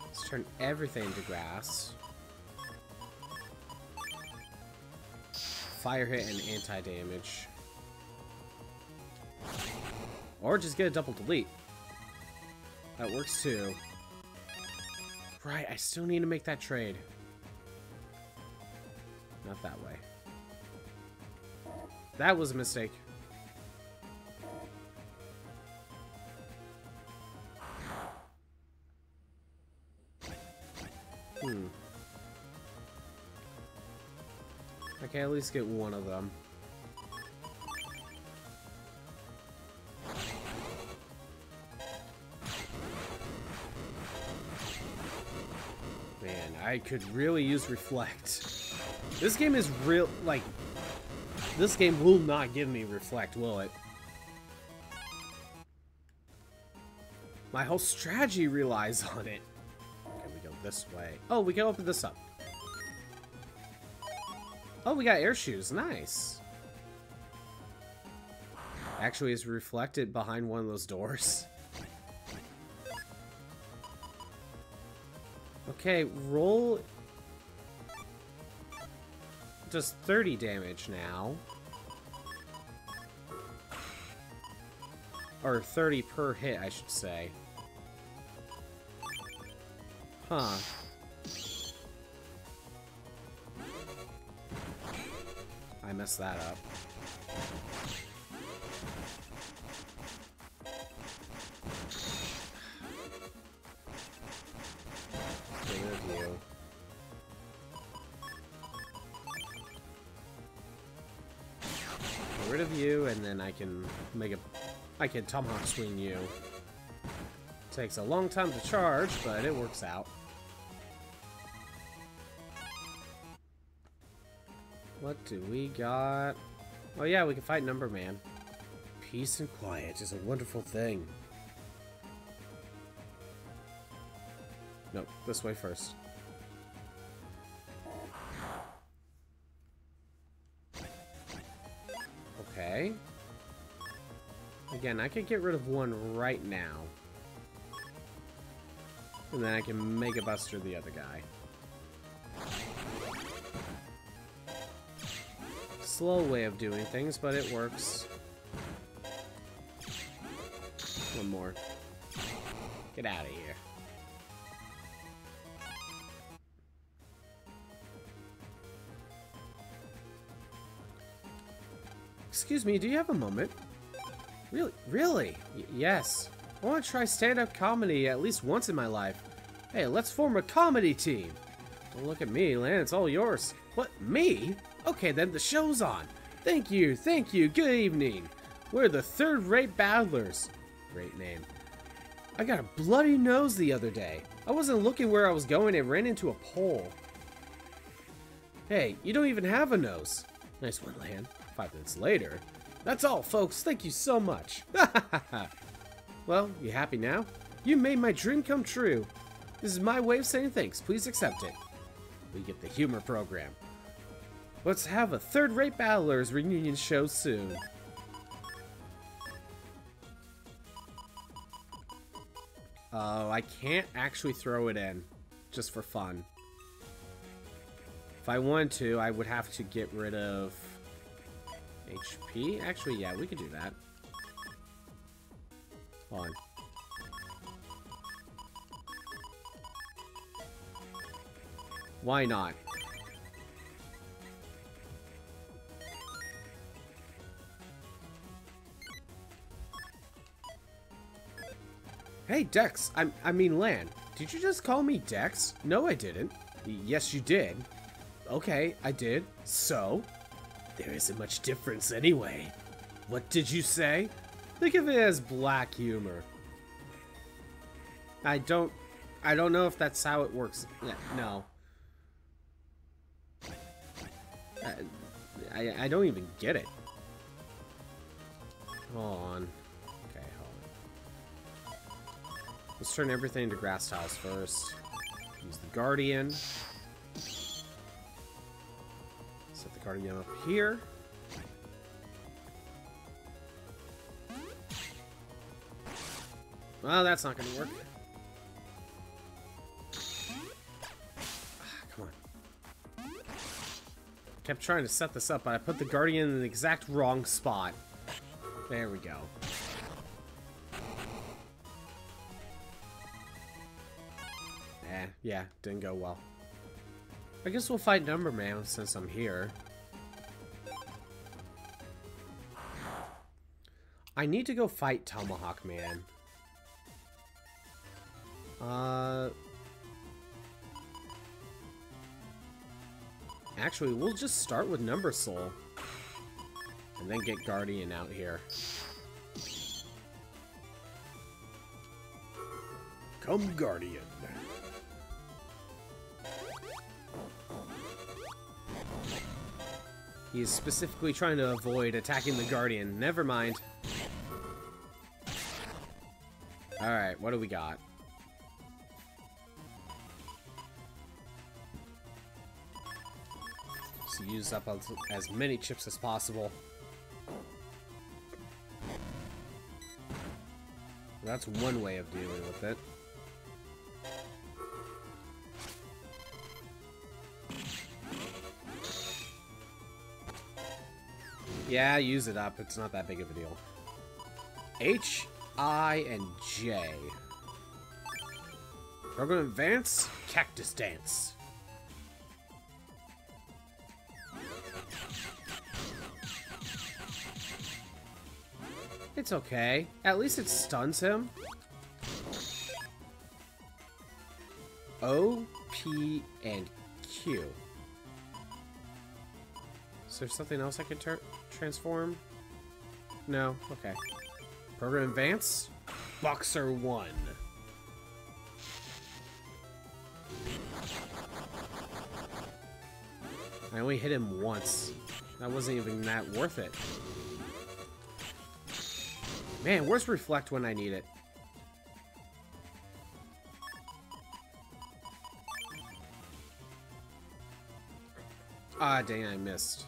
Let's turn everything to grass. Fire hit and anti-damage. Or just get a double delete. That works too. Right, I still need to make that trade. Not that way. That was a mistake. Hmm. can at least get one of them. Man, I could really use Reflect. This game is real, like, this game will not give me Reflect, will it? My whole strategy relies *laughs* on it this way. Oh, we can open this up. Oh, we got air shoes. Nice. Actually, is reflected behind one of those doors. *laughs* Okay, roll... Does 30 damage now. Or 30 per hit, I should say. Huh. I messed that up. And then I can make a... I can tomahawk swing you. Takes a long time to charge, but it works out. What do we got? Oh yeah, we can fight Number Man. Peace and quiet is a wonderful thing. Nope, this way first. Okay. Again, I could get rid of one right now. And then I can Mega Buster the other guy. Slow way of doing things, but it works. One more. Get out of here. Excuse me, do you have a moment? Really? Really? Y yes. I want to try stand-up comedy at least once in my life. Hey, let's form a comedy team. Don't look at me, Lan. It's all yours. What? Me? Okay, then the show's on. Thank you, thank you. Good evening. We're the third-rate battlers. Great name. I got a bloody nose the other day. I wasn't looking where I was going and ran into a pole. Hey, you don't even have a nose. Nice one, Lan. Five minutes later. That's all, folks. Thank you so much. *laughs* well, you happy now? You made my dream come true. This is my way of saying thanks. Please accept it. We get the humor program. Let's have a third-rate battlers reunion show soon. Oh, I can't actually throw it in. Just for fun. If I wanted to, I would have to get rid of... HP? Actually, yeah, we could do that. Hold on. Why not? Hey, Dex. I, I mean, Lan. Did you just call me Dex? No, I didn't. Yes, you did. Okay, I did. So? There isn't much difference anyway. What did you say? Think of it as black humor. I don't... I don't know if that's how it works. No. I, I, I don't even get it. Hold on. Let's turn everything into grass tiles first. Use the Guardian. Set the Guardian up here. Well, that's not to work. Ah, come on. Kept trying to set this up, but I put the Guardian in the exact wrong spot. There we go. Eh, yeah, didn't go well. I guess we'll fight Number Man since I'm here. I need to go fight Tomahawk Man. Uh... Actually, we'll just start with Number Soul. And then get Guardian out here. Come, Guardian. He's specifically trying to avoid attacking the Guardian. Never mind. Alright, what do we got? So use up as many chips as possible. That's one way of dealing with it. Yeah, use it up. It's not that big of a deal. H, I, and J. Program Advance, Cactus Dance. It's okay. At least it stuns him. O, P, and Q. Is there something else I can transform? No? Okay. Program Advance? Boxer 1. I only hit him once. That wasn't even that worth it. Man, where's Reflect when I need it? Ah, dang, I missed.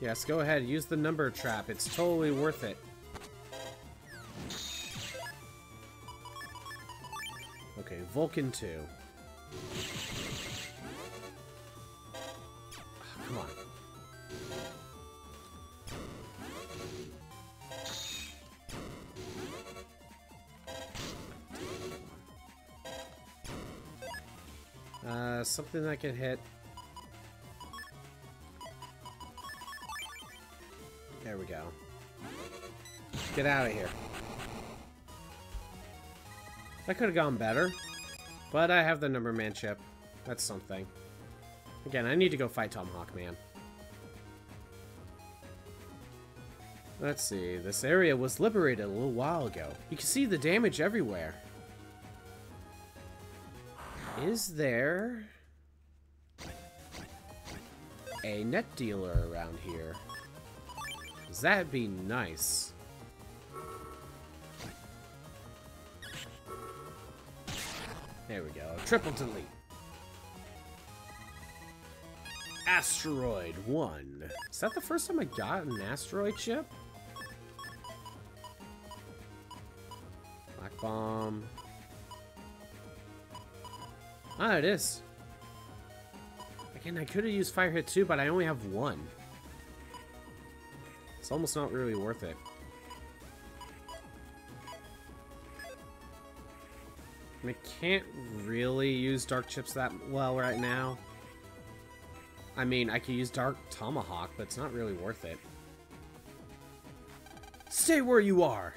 Yes, go ahead. Use the number trap. It's totally worth it. Okay, Vulcan 2. Come on. Uh, something that can hit. Get out of here. That could have gone better. But I have the number man chip. That's something. Again, I need to go fight Tomahawk Man. Let's see. This area was liberated a little while ago. You can see the damage everywhere. Is there a net dealer around here? That'd be nice. There we go. Triple delete. Asteroid 1. Is that the first time I got an asteroid chip? Black Bomb. Ah, it is. Again, I could have used Fire Hit too, but I only have one. It's almost not really worth it. I can't really use Dark Chips that well right now. I mean, I could use Dark Tomahawk, but it's not really worth it. Stay where you are!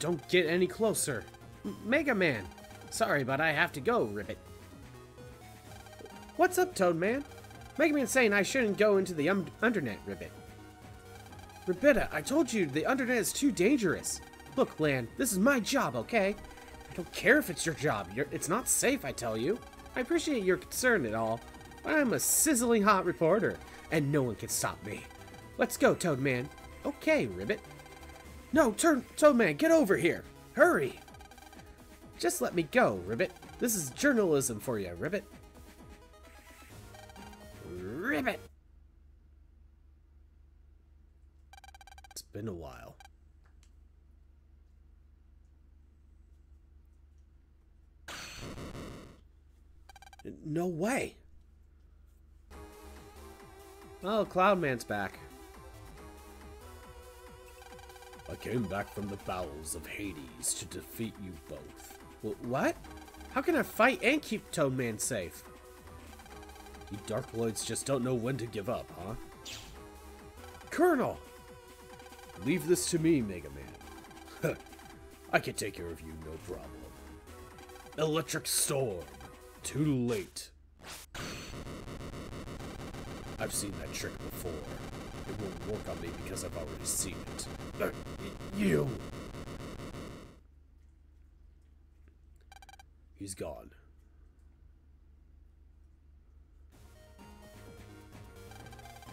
Don't get any closer. M Mega Man! Sorry, but I have to go, Ribbit. What's up, Toad Man? Mega Man's saying I shouldn't go into the um Undernet, Ribbit. Ribitta, I told you the Undernet is too dangerous. Look, Lan, this is my job, okay? I don't care if it's your job. You're, it's not safe, I tell you. I appreciate your concern and all, but I'm a sizzling hot reporter, and no one can stop me. Let's go, Toadman. Okay, Ribbit. No, turn, Toadman, get over here. Hurry. Just let me go, Ribbit. This is journalism for you, Ribbit. Ribbit. Been a while. No way. Oh, Cloudman's back. I came back from the bowels of Hades to defeat you both. Wh what? How can I fight and keep Toadman safe? You Darkloids just don't know when to give up, huh? Colonel! Leave this to me, Mega Man. I can take care of you, no problem. Electric Storm. Too late. I've seen that trick before. It won't work on me because I've already seen it. Uh, you! He's gone.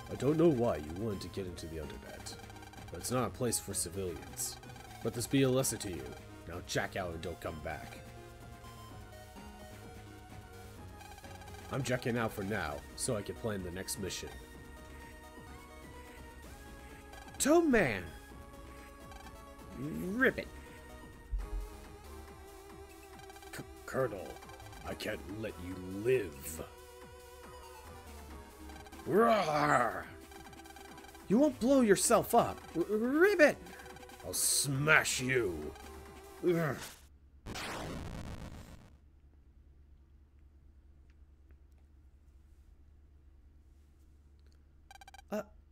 I don't know why you wanted to get into the Undernet, but it's not a place for civilians. Let this be a lesson to you. Now jack out and don't come back. I'm jacking out for now, so I can plan the next mission. Toadman! Rip it! C Colonel, I can't let you live. Roar! You won't blow yourself up. R Ribbit! I'll smash you. Ugh.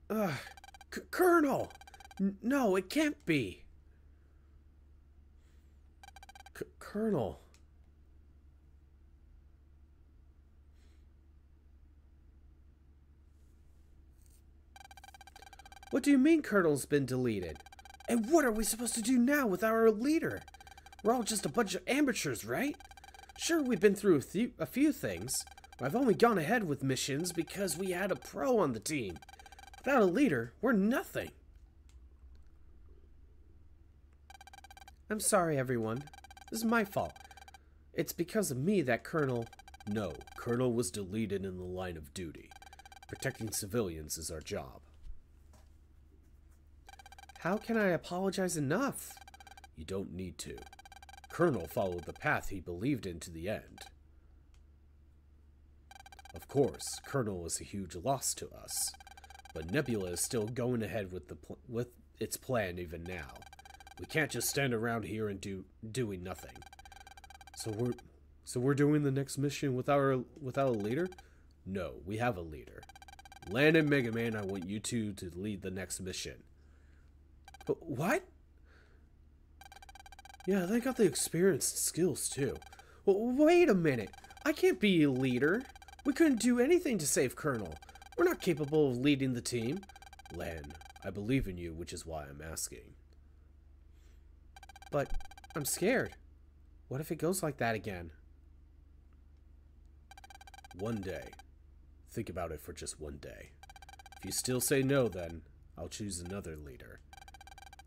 Uh, C Colonel! N no, it can't be. C Colonel. What do you mean Colonel's been deleted? And what are we supposed to do now with our leader? We're all just a bunch of amateurs, right? Sure, we've been through a few, things. I've only gone ahead with missions because we had a pro on the team. Without a leader, we're nothing. I'm sorry, everyone. This is my fault. It's because of me that Colonel... No, Colonel was deleted in the line of duty. Protecting civilians is our job. How can I apologize enough? You don't need to. Colonel followed the path he believed in to the end. Of course, Colonel is a huge loss to us, but Nebula is still going ahead with the with its plan even now. We can't just stand around here and do doing nothing. So we're so we're doing the next mission without our without a leader? No, we have a leader. Lan and Mega Man, I want you two to lead the next mission. But what? Yeah, they got the experience and skills too. Well, wait a minute. I can't be a leader. We couldn't do anything to save Colonel. We're not capable of leading the team. Lan, I believe in you, which is why I'm asking. But I'm scared. What if it goes like that again? One day. Think about it for just one day. If you still say no, then I'll choose another leader.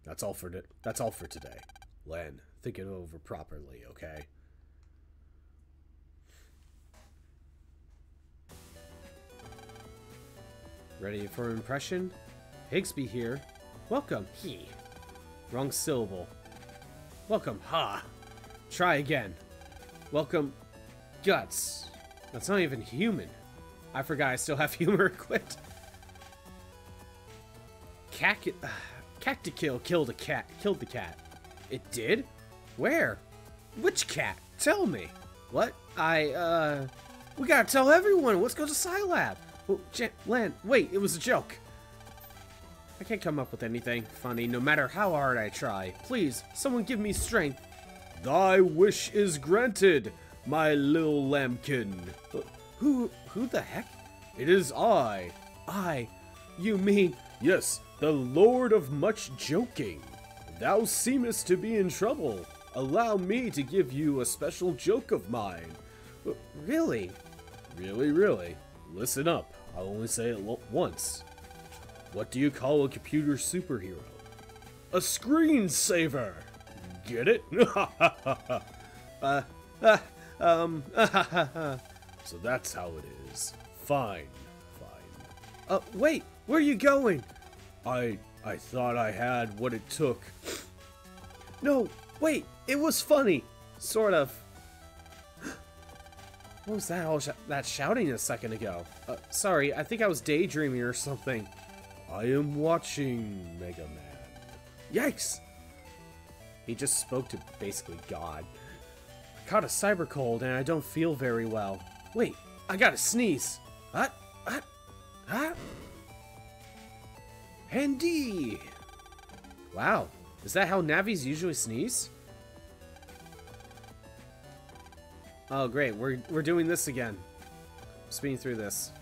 That's all for that's all for today. Lan, think it over properly, okay? Ready for impression? Higsby here. Welcome. He. Wrong syllable. Welcome. Ha. Try again. Welcome. Guts. That's not even human. I forgot I still have *laughs* humor equipped. Cac uh, Cactikill killed a cat. Killed the cat. It did? Where? Which cat? Tell me. What? I, uh... We gotta tell everyone. Let's go to SciLab. Oh, J Lan, wait, it was a joke. I can't come up with anything funny, no matter how hard I try. Please, someone give me strength. Thy wish is granted, my little lambkin. Uh, who, who the heck? It is I. I? You mean... Yes, the Lord of Much Joking. Thou seemest to be in trouble. Allow me to give you a special joke of mine. Uh, really? Really, really. Listen up. I'll only say it once. What do you call a computer superhero? A screensaver! Get it? *laughs* uh, *laughs* uh, um, *laughs* so that's how it is. Fine, fine. Uh, wait, where are you going? I, I thought I had what it took. No, wait, it was funny. Sort of. What was that all sh that shouting a second ago? Uh, sorry, I think I was daydreaming or something. I am watching Mega Man. Yikes! He just spoke to basically God. I caught a cyber cold and I don't feel very well. Wait, I gotta sneeze. What? What? Huh? Handy! Wow, is that how Navis usually sneeze? Oh, great. We're, we're doing this again. Speeding through this.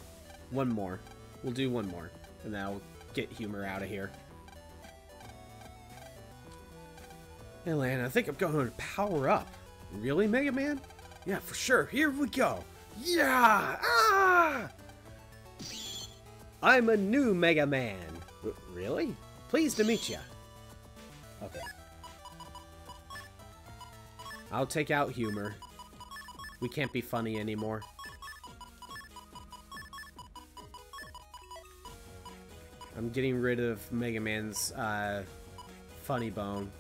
One more. We'll do one more. And then I'll get Humor out of here. Hey, Lan, I think I'm going to power up. Really, Mega Man? Yeah, for sure. Here we go. Yeah! Ah! I'm a new Mega Man. Really? Pleased to meet you. Okay. I'll take out Humor. We can't be funny anymore. I'm getting rid of Mega Man's uh, funny bone.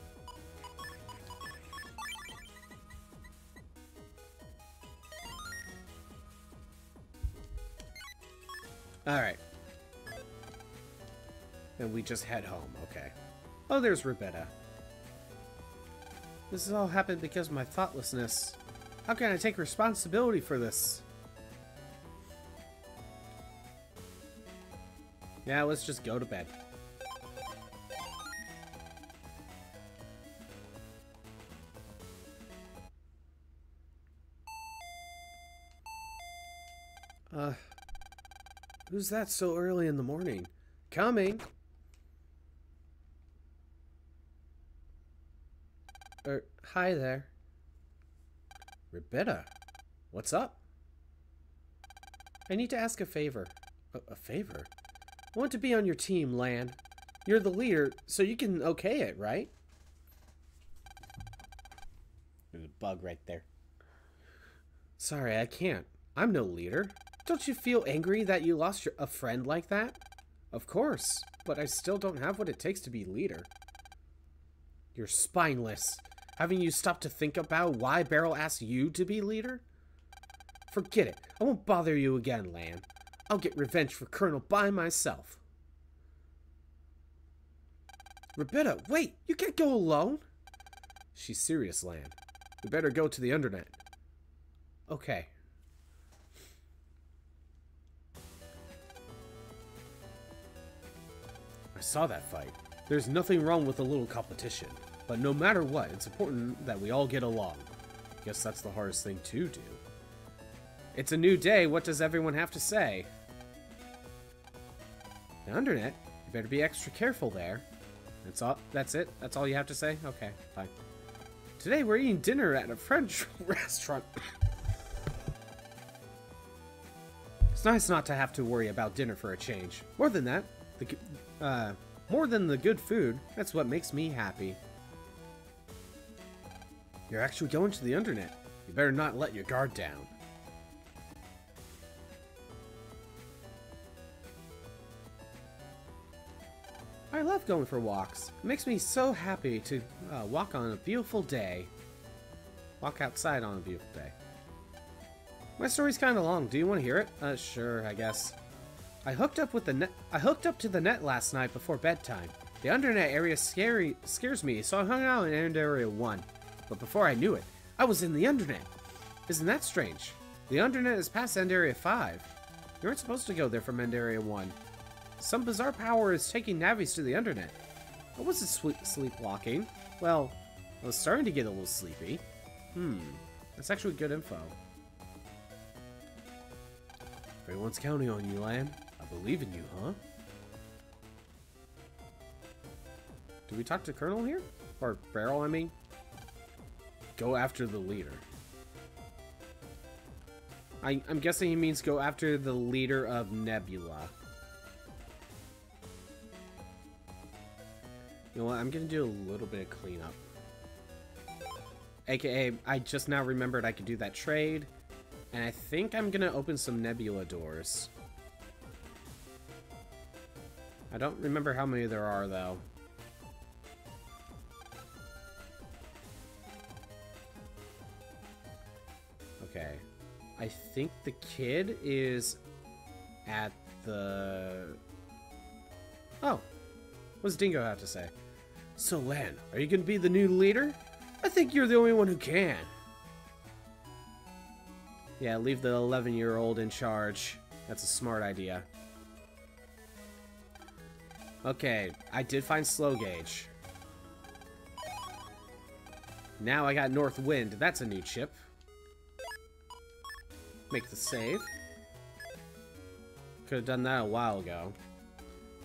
Alright. And we just head home, okay. Oh, there's Ribitta. This has all happened because of my thoughtlessness. How can I take responsibility for this? Yeah, let's just go to bed. Uh, who's that so early in the morning? Coming! Er, hi there. Ribitta, what's up? I need to ask a favor. A, a favor? I want to be on your team, Lan. You're the leader, so you can okay it, right? There's a bug right there. Sorry, I can't. I'm no leader. Don't you feel angry that you lost your, a friend like that? Of course, but I still don't have what it takes to be leader. You're spineless. Haven't you stopped to think about why Baryl asked you to be leader? Forget it. I won't bother you again, Lan. I'll get revenge for Colonel by myself. Ribitta, wait! You can't go alone! She's serious, Lan. We better go to the Undernet. Okay. I saw that fight. There's nothing wrong with a little competition. But no matter what, it's important that we all get along. Guess that's the hardest thing to do. It's a new day, what does everyone have to say? The Undernet, you better be extra careful there. That's all, that's it? That's all you have to say? Okay, fine. Today we're eating dinner at a French *laughs* restaurant. it's nice not to have to worry about dinner for a change. More than that, the, uh, more than the good food, that's what makes me happy. You're actually going to the Undernet. You better not let your guard down. I love going for walks. It makes me so happy to uh, walk on a beautiful day. Walk outside on a beautiful day. My story's kind of long. Do you want to hear it? Uh, sure, I guess. I hooked up with the net. I hooked up to the net last night before bedtime. The undernet area scary scares me, so I hung out in End Area 1. But before I knew it, I was in the undernet. Isn't that strange? The undernet is past End Area 5. You weren't supposed to go there from End Area 1. Some bizarre power is taking Navis to the Undernet. I wasn't sleepwalking. Well, I was starting to get a little sleepy. Hmm, that's actually good info. Everyone's counting on you, Lan. I believe in you, huh? Do we talk to Colonel here? Or Baryl, I mean? Go after the leader. I, I'm guessing he means go after the leader of Nebula. You know what? I'm gonna do a little bit of cleanup. AKA, I just now remembered I could do that trade. And I think I'm gonna open some Nebula doors. I don't remember how many there are, though. Okay. I think the kid is at the... Oh. What's Dingo have to say? So, Lan, are you going to be the new leader? I think you're the only one who can. Yeah, leave the 11-year-old in charge. That's a smart idea. Okay, I did find Slow Gauge. Now I got North Wind. That's a new chip. Make the save. Could have done that a while ago.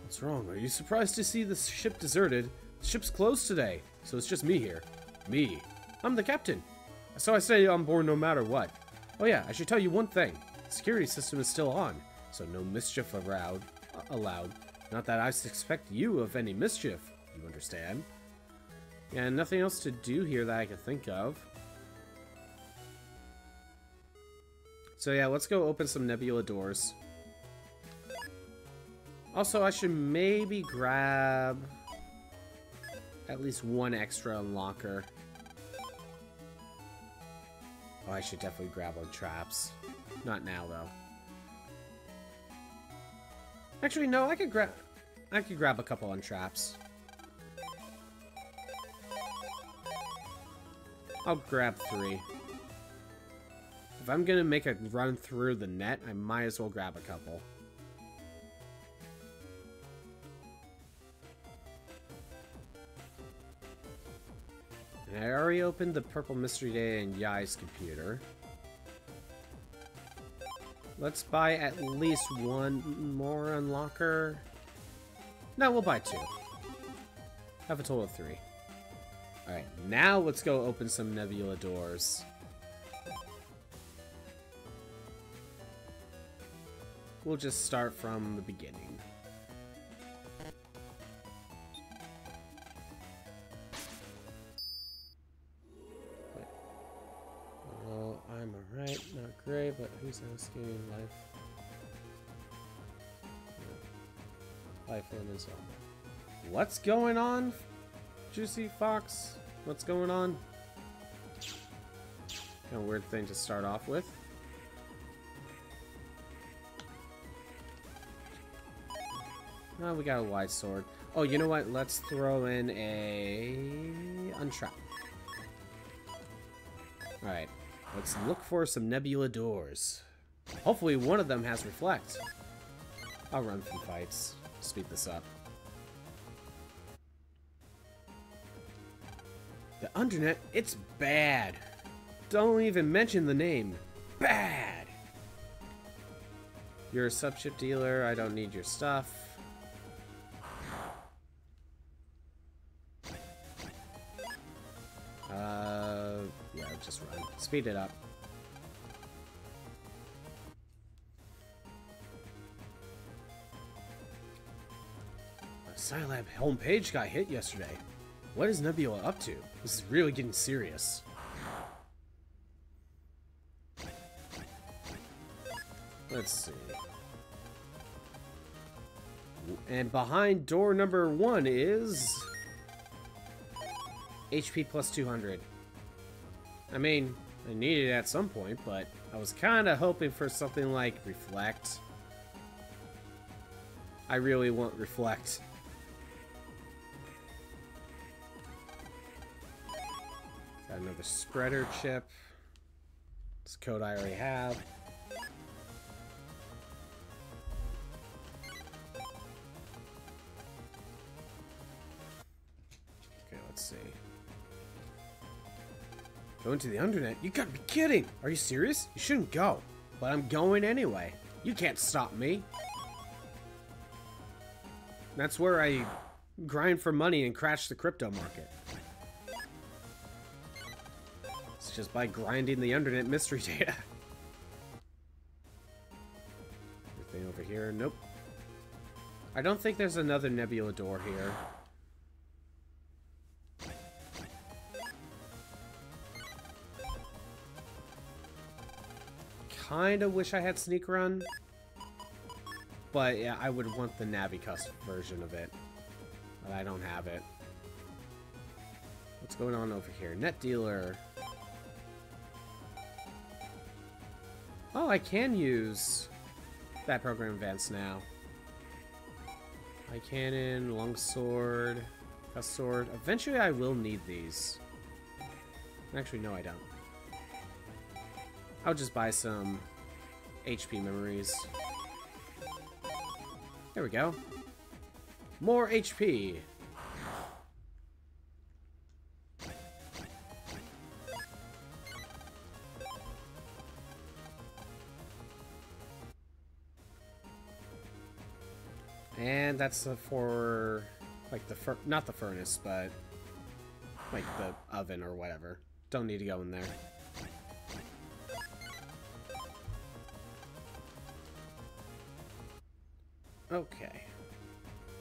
What's wrong? Are you surprised to see the ship deserted? The ship's closed today, so it's just me here. Me. I'm the captain. So I stay on board no matter what. Oh yeah, I should tell you one thing. The security system is still on, so no mischief allowed. Allowed. Not that I suspect you of any mischief, you understand? Yeah, nothing else to do here that I can think of. So yeah, let's go open some Nebula doors. Also, I should maybe grab at least one extra unlocker. Oh, I should definitely grab Untraps. Not now, though. Actually, no, I could grab... I could grab a couple Untraps. I'll grab three. If I'm gonna make a run through the net, I might as well grab a couple. I already opened the Purple Mystery Data in Yai's computer. Let's buy at least one more unlocker. No, we'll buy two. Have a total of three. Alright, now let's go open some Nebula doors. We'll just start from the beginning. Oh, I'm alright, not great, but who's asking life? Life in is on. What's going on, Juicy Fox? What's going on? Kind of weird thing to start off with. Oh, we got a wide sword. Oh, you know what? Let's throw in a untrap. Alright. Let's look for some nebula doors. Hopefully one of them has reflect. I'll run from fights. Speed this up. The Undernet, it's bad. Don't even mention the name. Bad! You're a subchip dealer. I don't need your stuff. Speed it up. A SciLab homepage got hit yesterday. What is Nebula up to? This is really getting serious. Let's see. And behind door number one is... HP plus 200. I mean, I needed it at some point, but I was kind of hoping for something like Reflect. I really want Reflect. Got another spreader chip. This code I already have. Going to the Undernet? You gotta be kidding! Are you serious? You shouldn't go. But I'm going anyway. You can't stop me. That's where I grind for money and crash the crypto market. It's just by grinding the Undernet mystery *laughs* data. Anything over here? Nope. I don't think there's another Nebula door here. Kinda wish I had Sneak Run. But yeah, I would want the Navi custom version of it. But I don't have it. What's going on over here? Net dealer. Oh, I can use that program advance now. High cannon, longsword, a sword. Eventually I will need these. Actually, no I don't. I'll just buy some HP memories. There we go. More HP. And that's for, like, the, fur not the furnace, but, like, the oven or whatever. Don't need to go in there. Okay.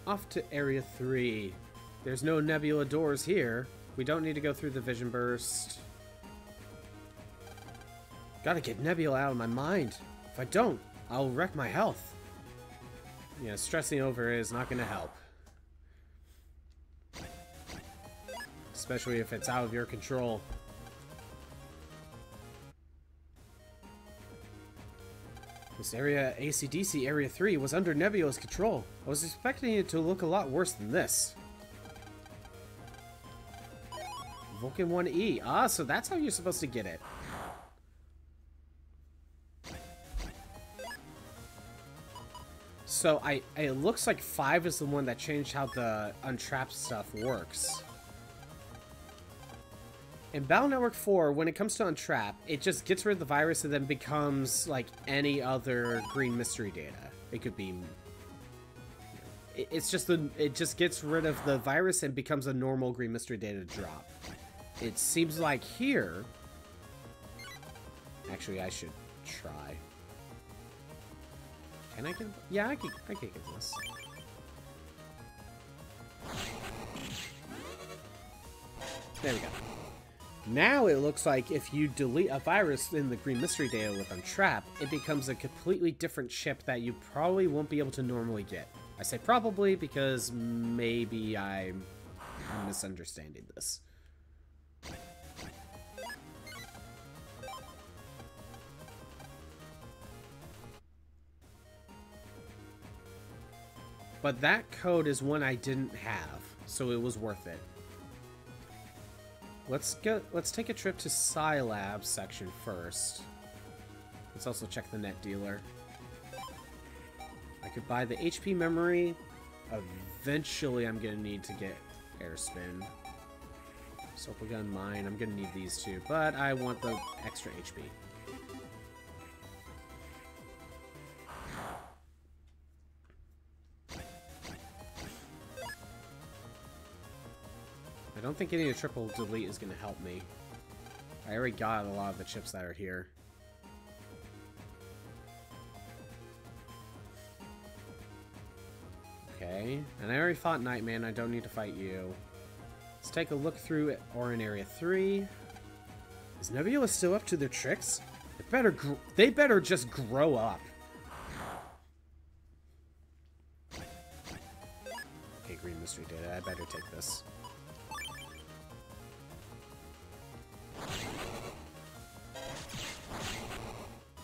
Off to Area 3. There's no nebula doors here. We don't need to go through the vision burst. Gotta get Nebula out of my mind. If I don't, I'll wreck my health. Yeah, stressing over is not gonna help. Especially if it's out of your control. This area, ACDC Area 3, was under Nebula's control. I was expecting it to look a lot worse than this. Vulcan 1E. Ah, so that's how you're supposed to get it. So I, it looks like 5 is the one that changed how the untrapped stuff works. In Battle Network 4, when it comes to Untrap, it just gets rid of the virus and then becomes like any other green mystery data. It could be. It's just the. It just gets rid of the virus and becomes a normal green mystery data drop. It seems like here. Actually, I should try. Can I get? Yeah, I can. I can get this. There we go. Now it looks like if you delete a virus in the green mystery data with Untrap, it becomes a completely different chip that you probably won't be able to normally get. I say probably because maybe I'm misunderstanding this. But that code is one I didn't have, so it was worth it. Let's go. Let's take a trip to SciLab section first. Let's also check the net dealer. I could buy the HP memory. Eventually, I'm gonna need to get air spin. Sopa gun mine. I'm gonna need these two, but I want the extra HP. I don't think getting a triple delete is going to help me. I already got a lot of the chips that are here. Okay, and I already fought Knight Man, I don't need to fight you. Let's take a look through Oran Area 3. Is Nebula still up to their tricks? They better, they better just grow up. Okay, Green Mystery Data, I better take this.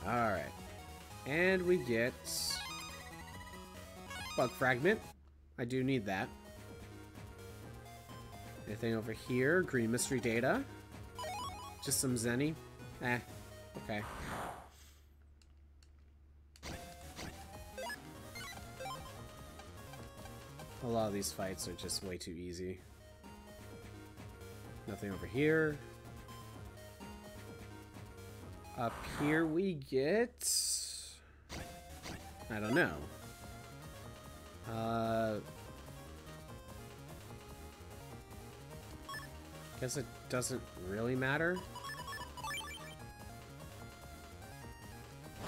Alright. And we get... Bug Fragment. I do need that. Anything over here? Green Mystery Data. Just some Zenny. Eh. Okay. A lot of these fights are just way too easy. Nothing over here. Up here we get... I don't know. Uh... Guess it doesn't really matter.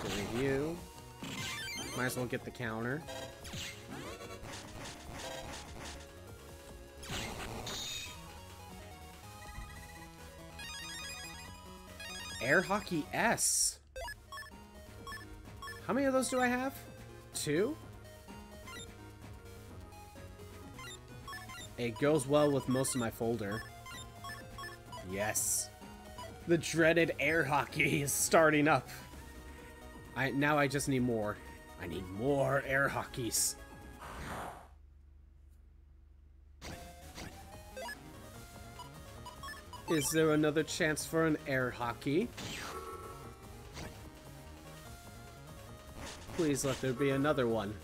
To review. Might as well get the counter. Air Hockey S. How many of those do I have? Two? It goes well with most of my folder. Yes. The dreaded air hockey *laughs* is starting up. I now I just need more. I need more air hockeys. Is there another chance for an air hockey? Please let there be another one.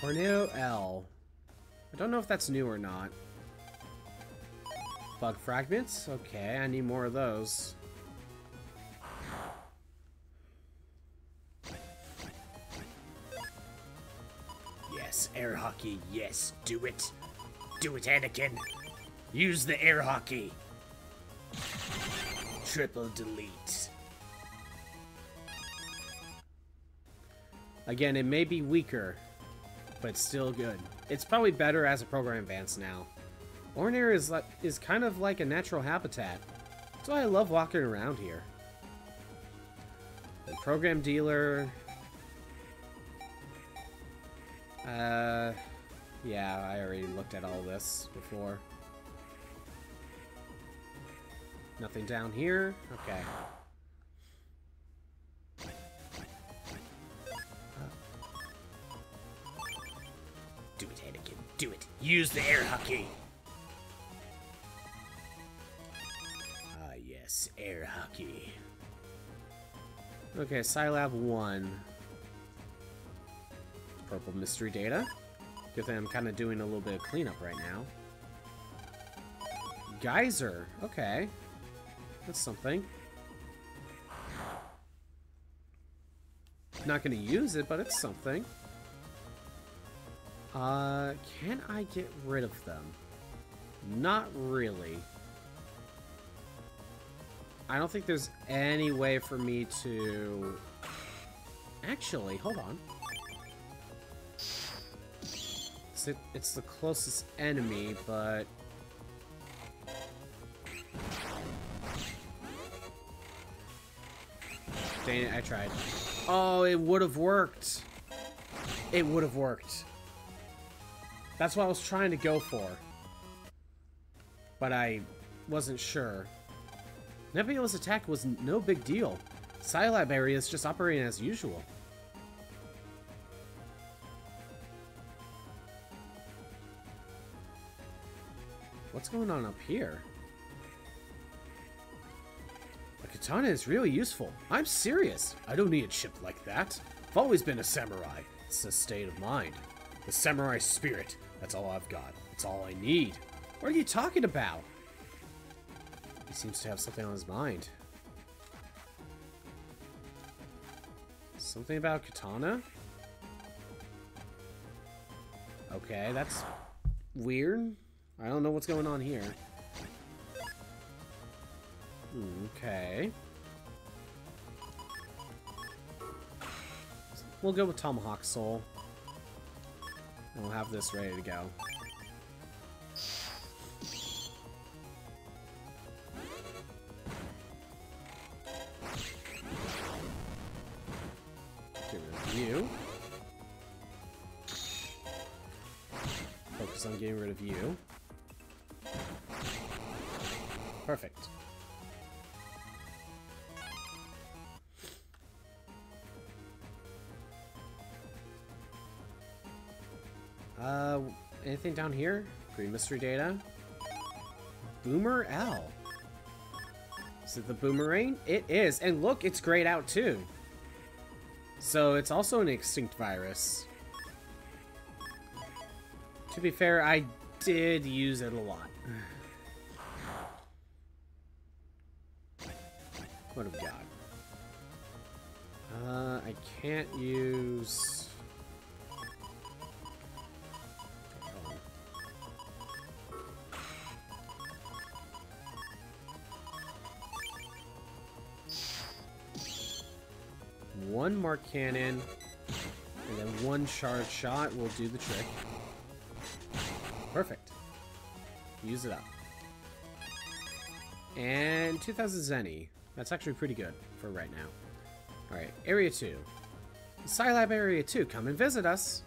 Tornado L. I don't know if that's new or not. Bug fragments? Okay, I need more of those. Air hockey. Yes, do it. Do it, Anakin. Use the air hockey. Triple delete. Again, it may be weaker, but still good. It's probably better as a program advanced now. Ornir is like is kind of like a natural habitat. That's why I love walking around here. The program dealer. Uh, yeah, I already looked at all this before. Nothing down here? Okay. Do it, Anakin. Do it. Use the air hockey. Ah, yes, air hockey. Okay, SciLab 1. Purple mystery data. Good thing I'm kind of doing a little bit of cleanup right now. Geyser. Okay. That's something. Not going to use it, but it's something. Uh, can I get rid of them? Not really. I don't think there's any way for me to... Actually, hold on. It's, it's the closest enemy, but... Dang it, I tried. Oh, it would have worked. It would have worked. That's what I was trying to go for. But I wasn't sure. Nebula's attack was no big deal. SciLab area is just operating as usual. What's going on up here? A katana is really useful. I'm serious. I don't need a chip like that. I've always been a samurai. It's a state of mind. The samurai spirit. That's all I've got. It's all I need. What are you talking about? He seems to have something on his mind. Something about katana? Okay, that's weird. I don't know what's going on here. Okay. We'll go with Tomahawk Soul. And we'll have this ready to go. Get rid of you. Focus on getting rid of you. Perfect. Uh, anything down here? Green mystery data. Boomer L. Is it the boomerang? It is. And look, it's grayed out too. So it's also an extinct virus. To be fair, I did use it a lot. *sighs* What have got? Uh, I can't use... One Mark Cannon, and then one Shard Shot will do the trick. Perfect. Use it up. And 2000 Zenny. That's actually pretty good for right now. Alright, Area 2. SciLab Area 2, come and visit us.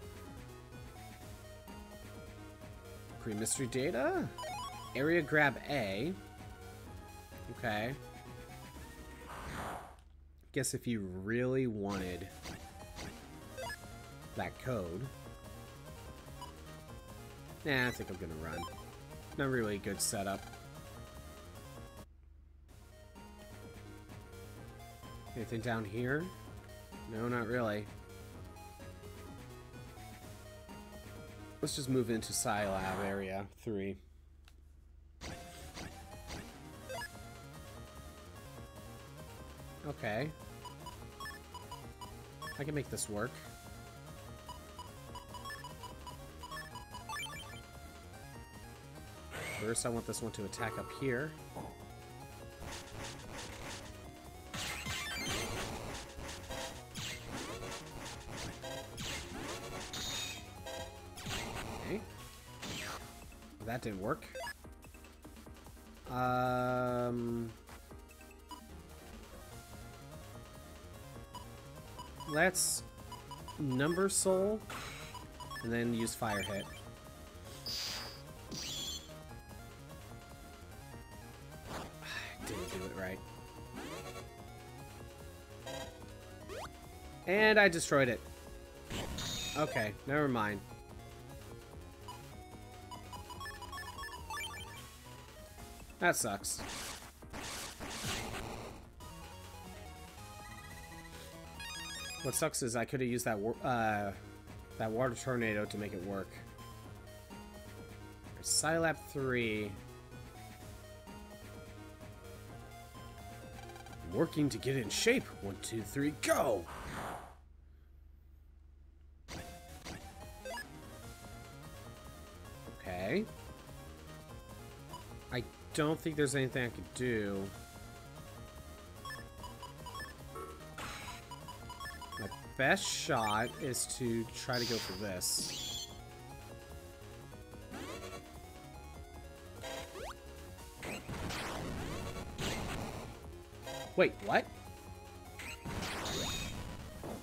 Pre-mystery data? Area grab A. Okay. Guess if you really wanted that code. Nah, I think I'm gonna run. Not really a good setup. Anything down here? No, not really. Let's just move into SciLab area 3. Okay. I can make this work. First, I want this one to attack up here. That didn't work. Um... Let's number soul and then use fire hit. *sighs* Didn't do it right. And I destroyed it. Okay, never mind. That sucks. What sucks is I could have used that uh, that water tornado to make it work. SciLab 3. I'm working to get in shape. One, two, three, go! Don't think there's anything I could do. My best shot is to try to go for this. Wait, what?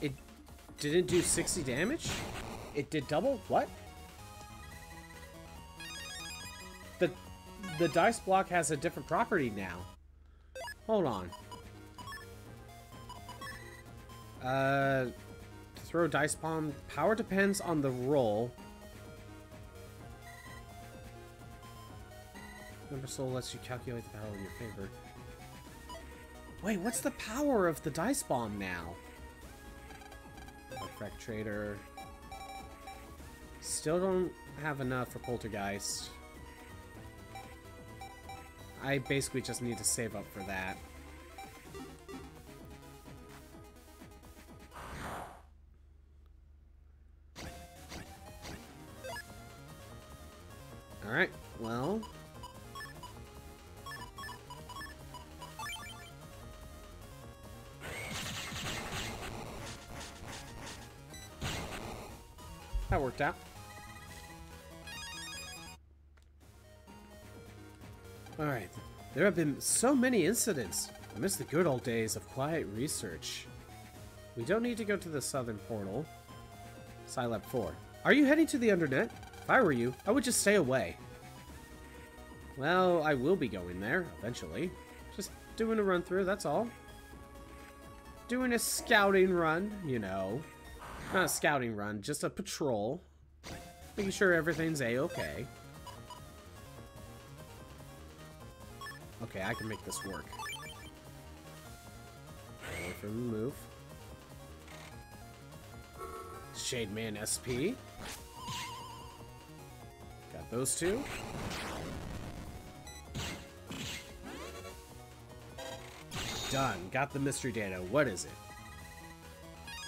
It didn't do 60 damage? It did double? What? The dice block has a different property now. Hold on. Uh, to throw dice bomb, power depends on the roll. Number soul lets you calculate the power in your favor. Wait, what's the power of the dice bomb now? Effect trader. Still don't have enough for poltergeist. I basically just need to save up for that. There have been so many incidents. I miss the good old days of quiet research. We don't need to go to the southern portal. SciLab 4. Are you heading to the Undernet? If I were you, I would just stay away. Well, I will be going there, eventually. Just doing a run through, that's all. Doing a scouting run, you know. Not a scouting run, just a patrol. Making sure everything's a-okay. Okay, I can make this work. Wait for him to move. Shade Man SP. Got those two. Done. Got the mystery data. What is it?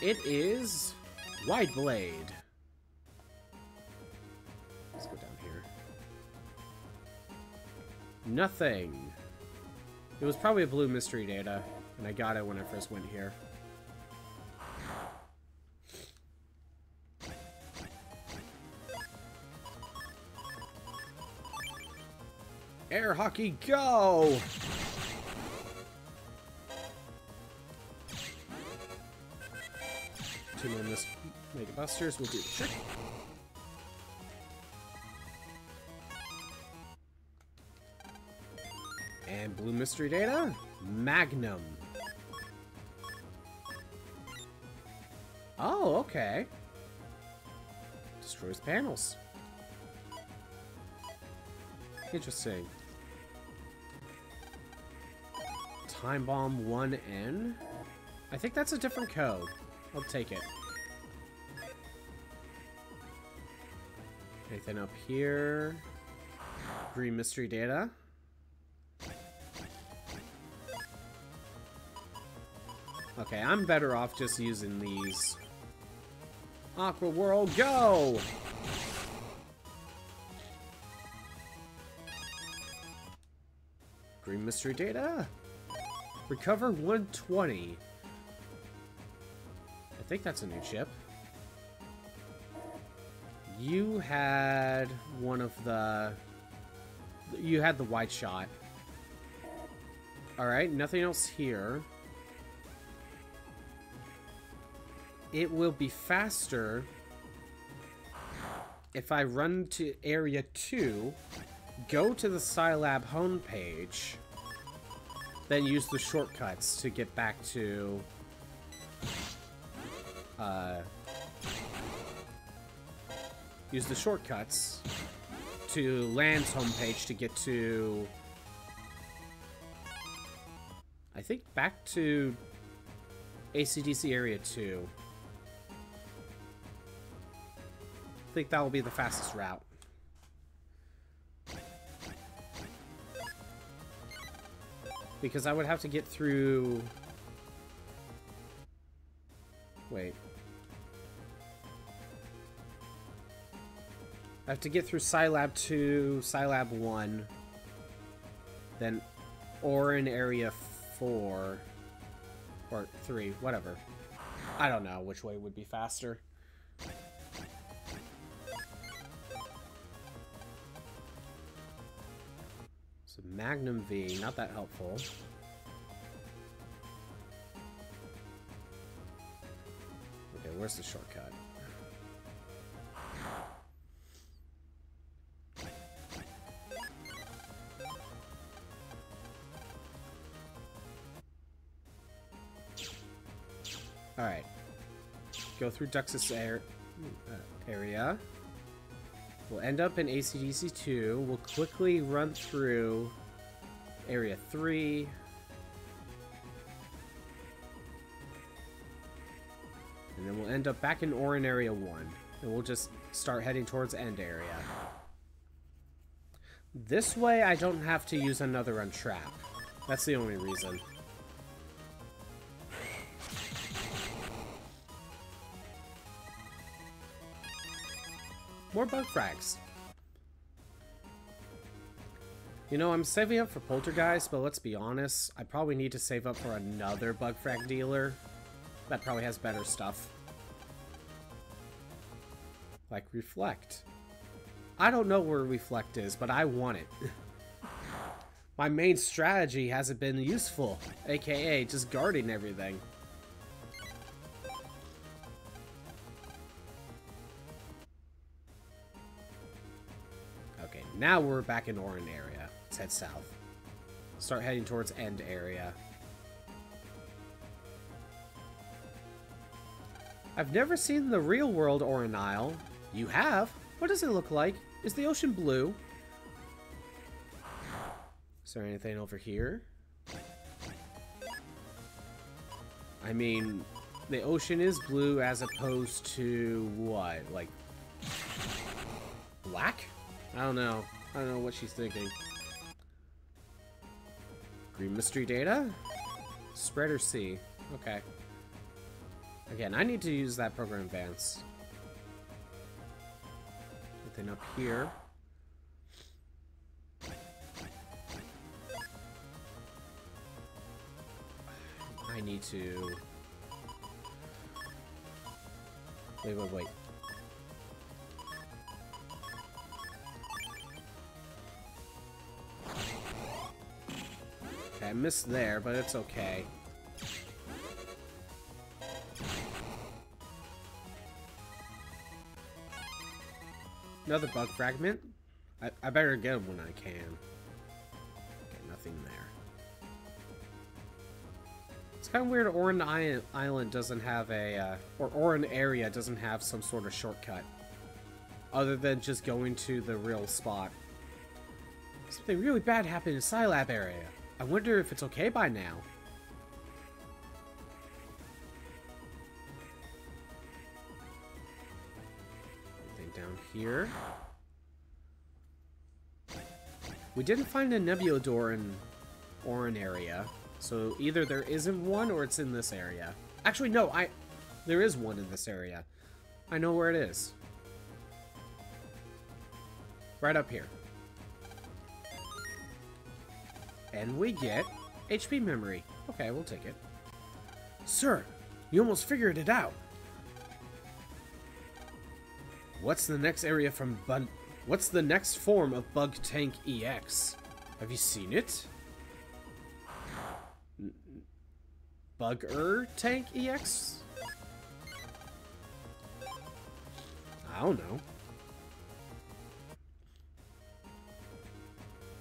It is Wide Blade. Let's go down here. Nothing. It was probably a blue mystery data, and I got it when I first went here. Air hockey, go! Two more Mega Busters will do the trick. And Blue Mystery Data, Magnum. Oh, okay. Destroys panels. Interesting. Time Bomb 1N? I think that's a different code. I'll take it. Anything up here? Green Mystery Data. Okay, I'm better off just using these. Aqua World, go! Green Mystery Data. Recover 120. I think that's a new chip. You had one of the... You had the white shot. Alright, nothing else here. It will be faster if I run to Area 2, go to the SciLab homepage, then use the shortcuts to get back to... Uh, use the shortcuts to Lan's homepage to get to... I think back to ACDC Area 2. think that will be the fastest route. Because I would have to get through... Wait. I have to get through SciLab 2, SciLab 1, then Oran Area 4, or 3, whatever. I don't know which way would be faster. Magnum V, not that helpful. Okay, where's the shortcut? Alright. Go through Duxus air, uh, area. We'll end up in ACDC 2. We'll quickly run through Area 3. And then we'll end up back in Oran Area 1. And we'll just start heading towards End Area. This way I don't have to use another Untrap. That's the only reason. More bug frags. You know, I'm saving up for Poltergeist, but let's be honest, I probably need to save up for another bug frag dealer. That probably has better stuff. Like Reflect. I don't know where Reflect is, but I want it. *laughs* My main strategy hasn't been useful, aka just guarding everything. Okay, now we're back in Oran area. Let's head south. Start heading towards End area. I've never seen the real world Oran Isle. You have? What does it look like? Is the ocean blue? Is there anything over here? I mean, the ocean is blue as opposed to what? Like black? I don't know. I don't know what she's thinking. Mystery data? Spreader C? Okay. Again, I need to use that program advance. Anything up here? I need to... Wait, wait, wait. I missed there, but it's okay. Another bug fragment? I, I better get them when I can. Okay, nothing there. It's kind of weird Oran Island doesn't have a, uh, or Oran area doesn't have some sort of shortcut. Other than just going to the real spot. Something really bad happened in SciLab area. I wonder if it's okay by now. Anything down here? We didn't find a Nebula door in Oran area, so either there isn't one or it's in this area. Actually, no, I... There is one in this area. I know where it is. Right up here. And we get HP memory. Okay, we'll take it. Sir, you almost figured it out. What's the next area from Bun... What's the next form of Bug Tank EX? Have you seen it? Bugger Tank EX? I don't know.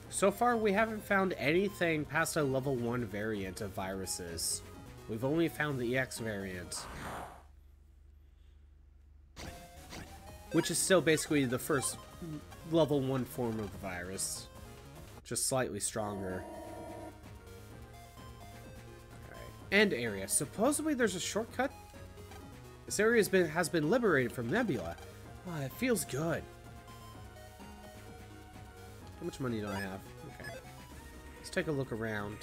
So far, we haven't found anything past a level 1 variant of viruses. We've only found the EX variant. Which is still basically the first level 1 form of the virus. Just slightly stronger. Alright. End area. Supposedly there's a shortcut? This area has been, has been liberated from Nebula. Oh, it feels good. How much money do I have? Okay. Let's take a look around.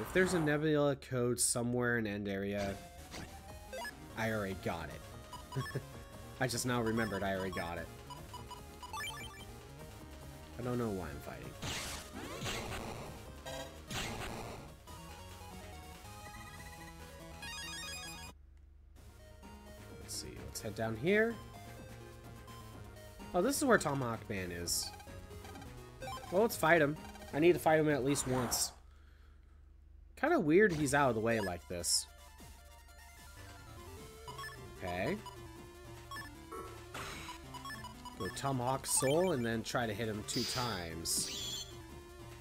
If there's a Nebula code somewhere in End Area, I already got it. *laughs* I just now remembered I already got it. I don't know why I'm fighting. Let's see, let's head down here. Oh, this is where Tomahawk Man is. Well, let's fight him. I need to fight him at least once. Kind of weird he's out of the way like this. Okay. Go Tomahawk Soul and then try to hit him two times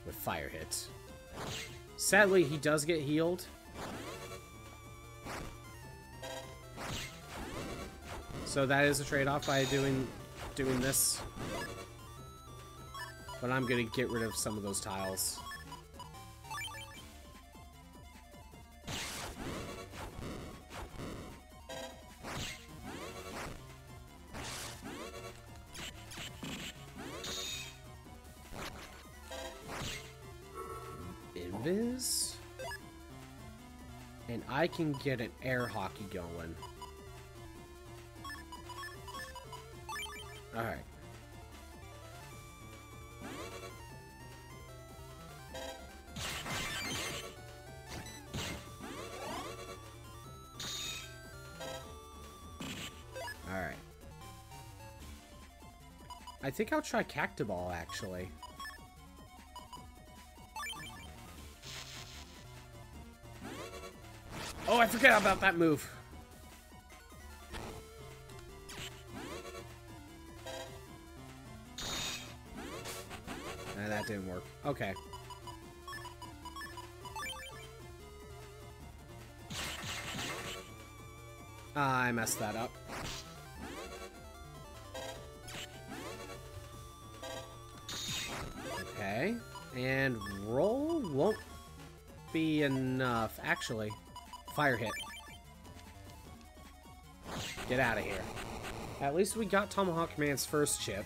with Fire Hit. Sadly, he does get healed. So that is a trade-off by doing doing this. But I'm gonna get rid of some of those tiles. Invis? And I can get an air hockey going. Alright. Alright. I think I'll try Cactoball, actually. Oh, I forgot about that move. That didn't work. Okay. I messed that up. Okay. And roll won't be enough. Actually, fire hit. Get out of here. At least we got Tomahawk Man's first chip.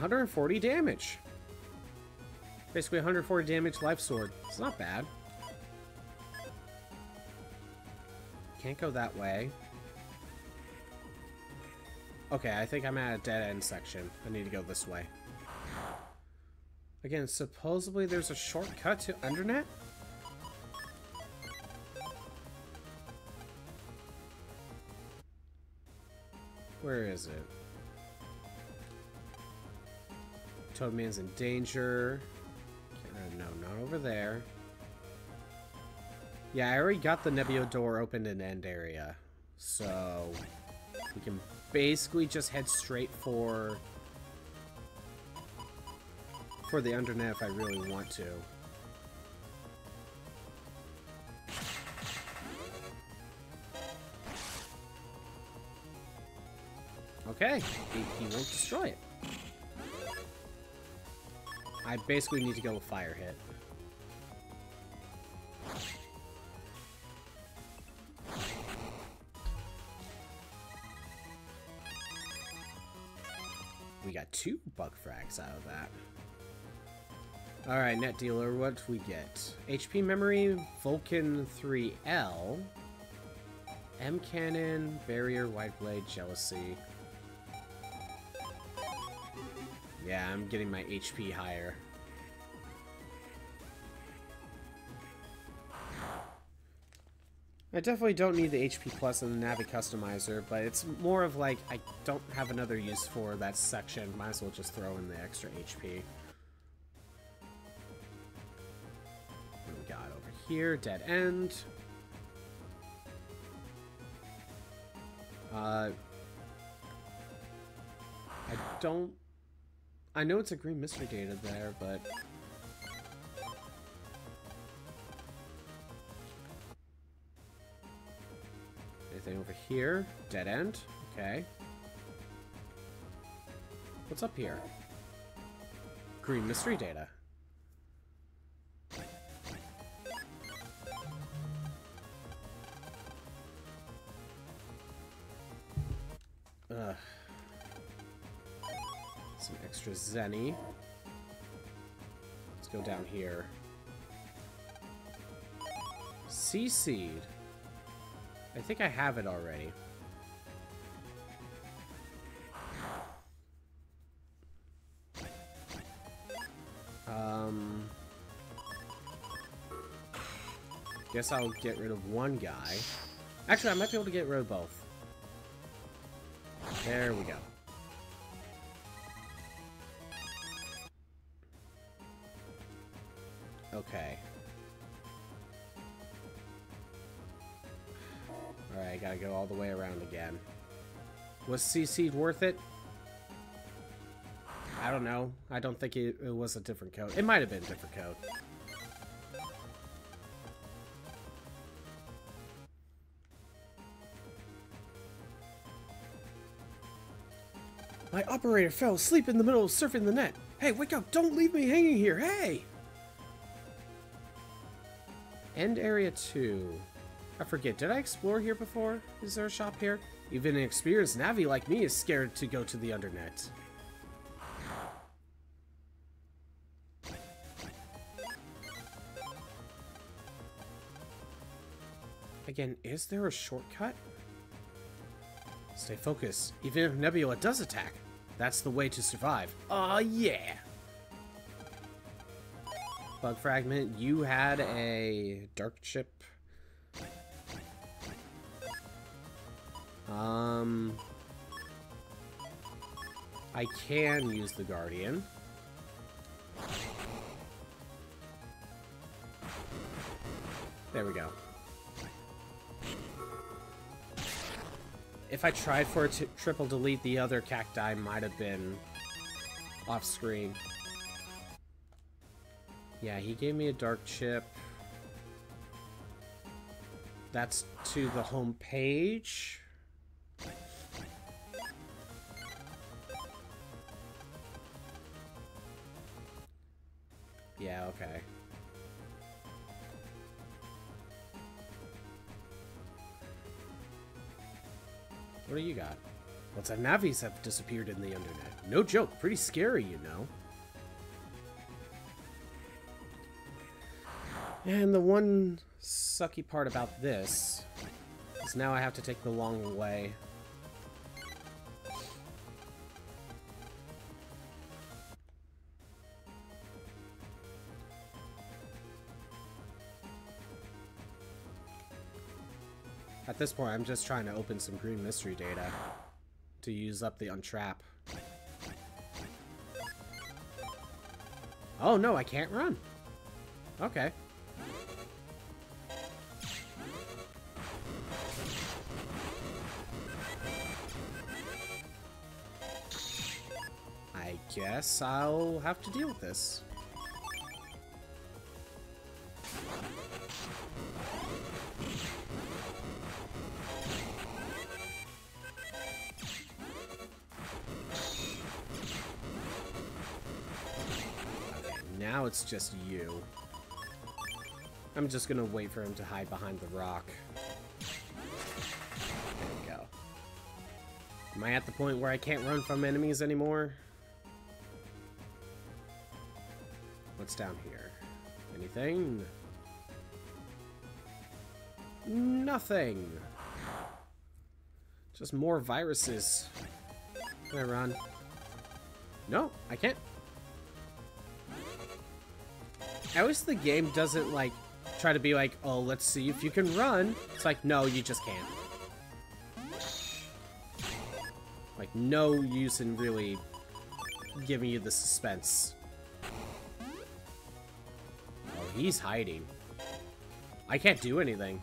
One hundred and forty damage. Basically 140 damage life sword. It's not bad. Can't go that way. Okay, I think I'm at a dead end section. I need to go this way. Again, supposedly there's a shortcut to Undernet? Where is it? Toadman's in danger. Uh, no, not over there. Yeah, I already got the Nebula door opened in end area. So, we can basically just head straight for for the undernet if I really want to. Okay, he, he won't destroy it. I basically need to go with fire hit. We got two bug frags out of that. Alright, net dealer, what do we get? HP memory, Vulcan 3L, M cannon, barrier, white blade, jealousy. Yeah, I'm getting my HP higher. I definitely don't need the HP plus in the Navi Customizer, but it's more of like, I don't have another use for that section. Might as well just throw in the extra HP. What we got over here? Dead End. Uh, I don't... I know it's a green mystery data there, but... Anything over here? Dead end? Okay. What's up here? Green mystery data. Ugh. Extra Zenny. Let's go down here. Sea Seed. I think I have it already. Um... Guess I'll get rid of one guy. Actually, I might be able to get rid of both. There we go. Okay. Alright, gotta go all the way around again. Was CC worth it? I don't know. I don't think it, it was a different code. It might have been a different code. My operator fell asleep in the middle of surfing the net. Hey, wake up! Don't leave me hanging here! Hey! End area 2. I forget, did I explore here before? Is there a shop here? Even an experienced Navi like me is scared to go to the Undernet. Again, is there a shortcut? Stay focused. Even if Nebula does attack, that's the way to survive. Aw, yeah! Bug Fragment, you had a Dark Chip. Um... I can use the Guardian. There we go. If I tried for a triple delete, the other cacti might have been off screen. Yeah, he gave me a dark chip. That's to the home page. Yeah, okay. What do you got? Lots of Navis have disappeared in the internet. No joke, pretty scary, you know. And the one sucky part about this is now I have to take the long way. At this point, I'm just trying to open some green mystery data to use up the untrap. Oh no, I can't run. Okay. Guess I'll have to deal with this. now it's just you. I'm just gonna wait for him to hide behind the rock. There we go. Am I at the point where I can't run from enemies anymore? What's down here? Anything? Nothing! Just more viruses. Can I run? No, I can't. I wish the game doesn't, like, try to be like, oh, let's see if you can run. It's like, no, you just can't. Like, no use in really giving you the suspense. He's hiding. I can't do anything.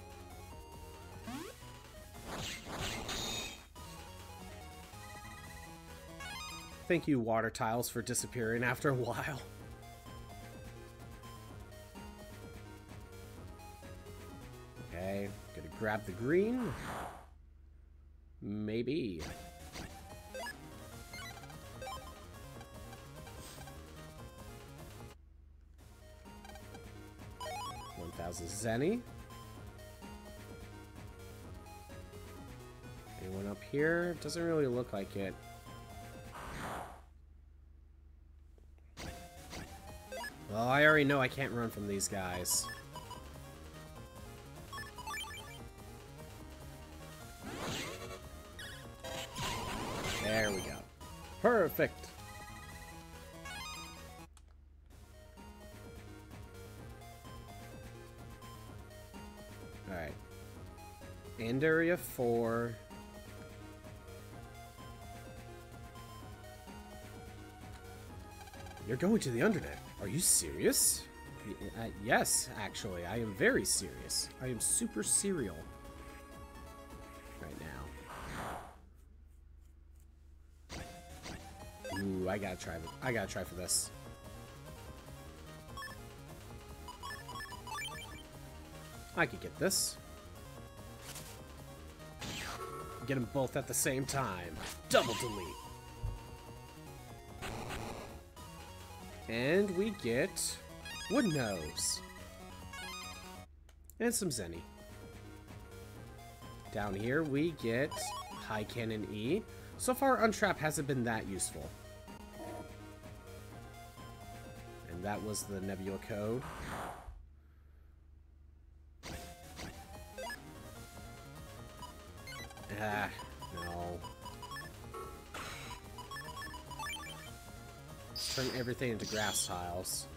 Thank you, water tiles, for disappearing after a while. Okay, gonna grab the green? Maybe. has a Zenny? Anyone up here? Doesn't really look like it. Well, I already know I can't run from these guys. There we go. Perfect! End area 4. You're going to the Undernet. Are you serious? Uh, yes, actually. I am very serious. I am super serial. Right now. Ooh, I gotta try. I gotta try for this. I could get this. Get them both at the same time. Double delete. And we get Wood Nose. And some Zenny. Down here we get High Cannon E. So far, Untrap hasn't been that useful. And that was the Nebula code. Ah, no. Turn everything into grass tiles.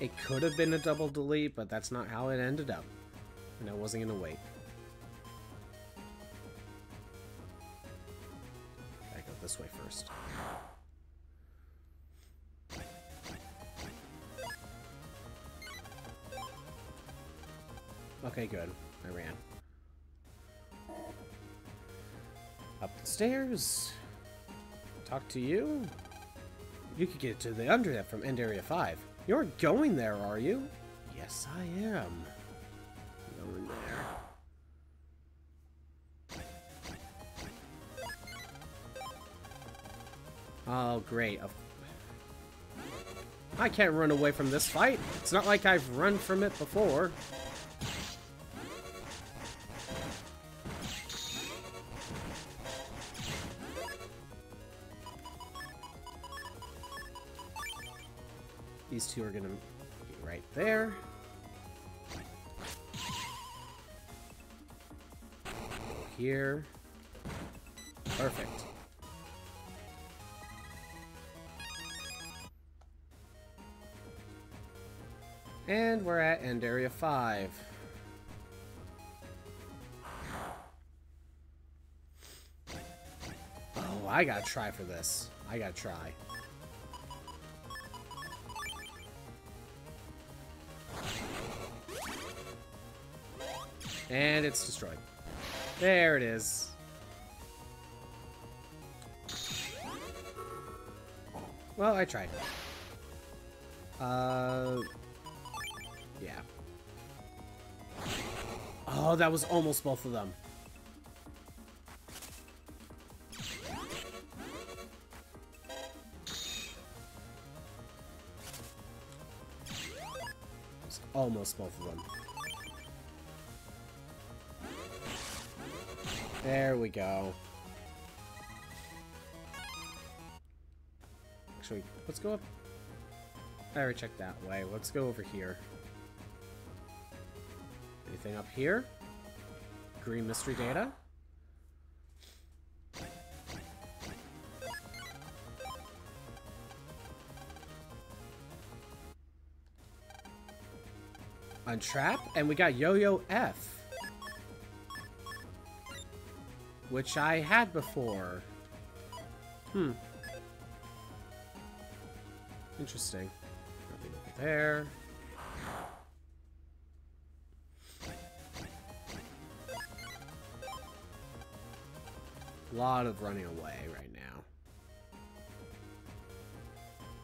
It could have been a double delete, but that's not how it ended up. And I wasn't gonna wait. Okay, good. I ran. Up the stairs. Talk to you. You could get to the Undernet from End Area 5. You're going there, are you? Yes, I am. Going there. Oh, great. I can't run away from this fight. It's not like I've run from it before. These two are going to be right there. Here. Perfect. And we're at End Area 5. Oh, I gotta try for this. I gotta try. And it's destroyed. There it is. Well, I tried. Uh, yeah. Oh, that was almost both of them. almost both of them. There we go. Actually, let's go up. I already checked that way. Let's go over here. Anything up here? Green mystery data? Untrap, and we got Yo-Yo F. Which I had before. Hmm. Interesting. Nothing over there. A lot of running away right now.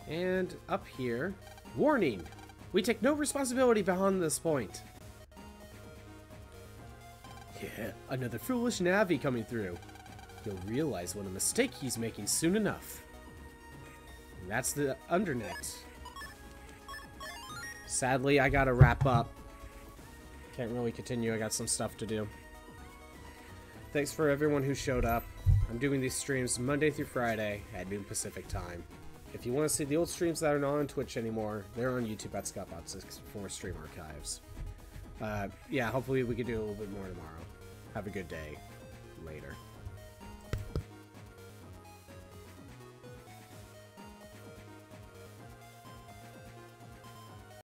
And up here, warning! We take no responsibility beyond this point. *laughs* Another foolish Navi coming through. He'll realize what a mistake he's making soon enough. And that's the Undernet. Sadly, I gotta wrap up. Can't really continue, I got some stuff to do. Thanks for everyone who showed up. I'm doing these streams Monday through Friday at noon Pacific time. If you want to see the old streams that are not on Twitch anymore, they're on YouTube at Scottbot6 for stream archives. Uh, yeah, hopefully we can do a little bit more tomorrow. Have a good day. Later.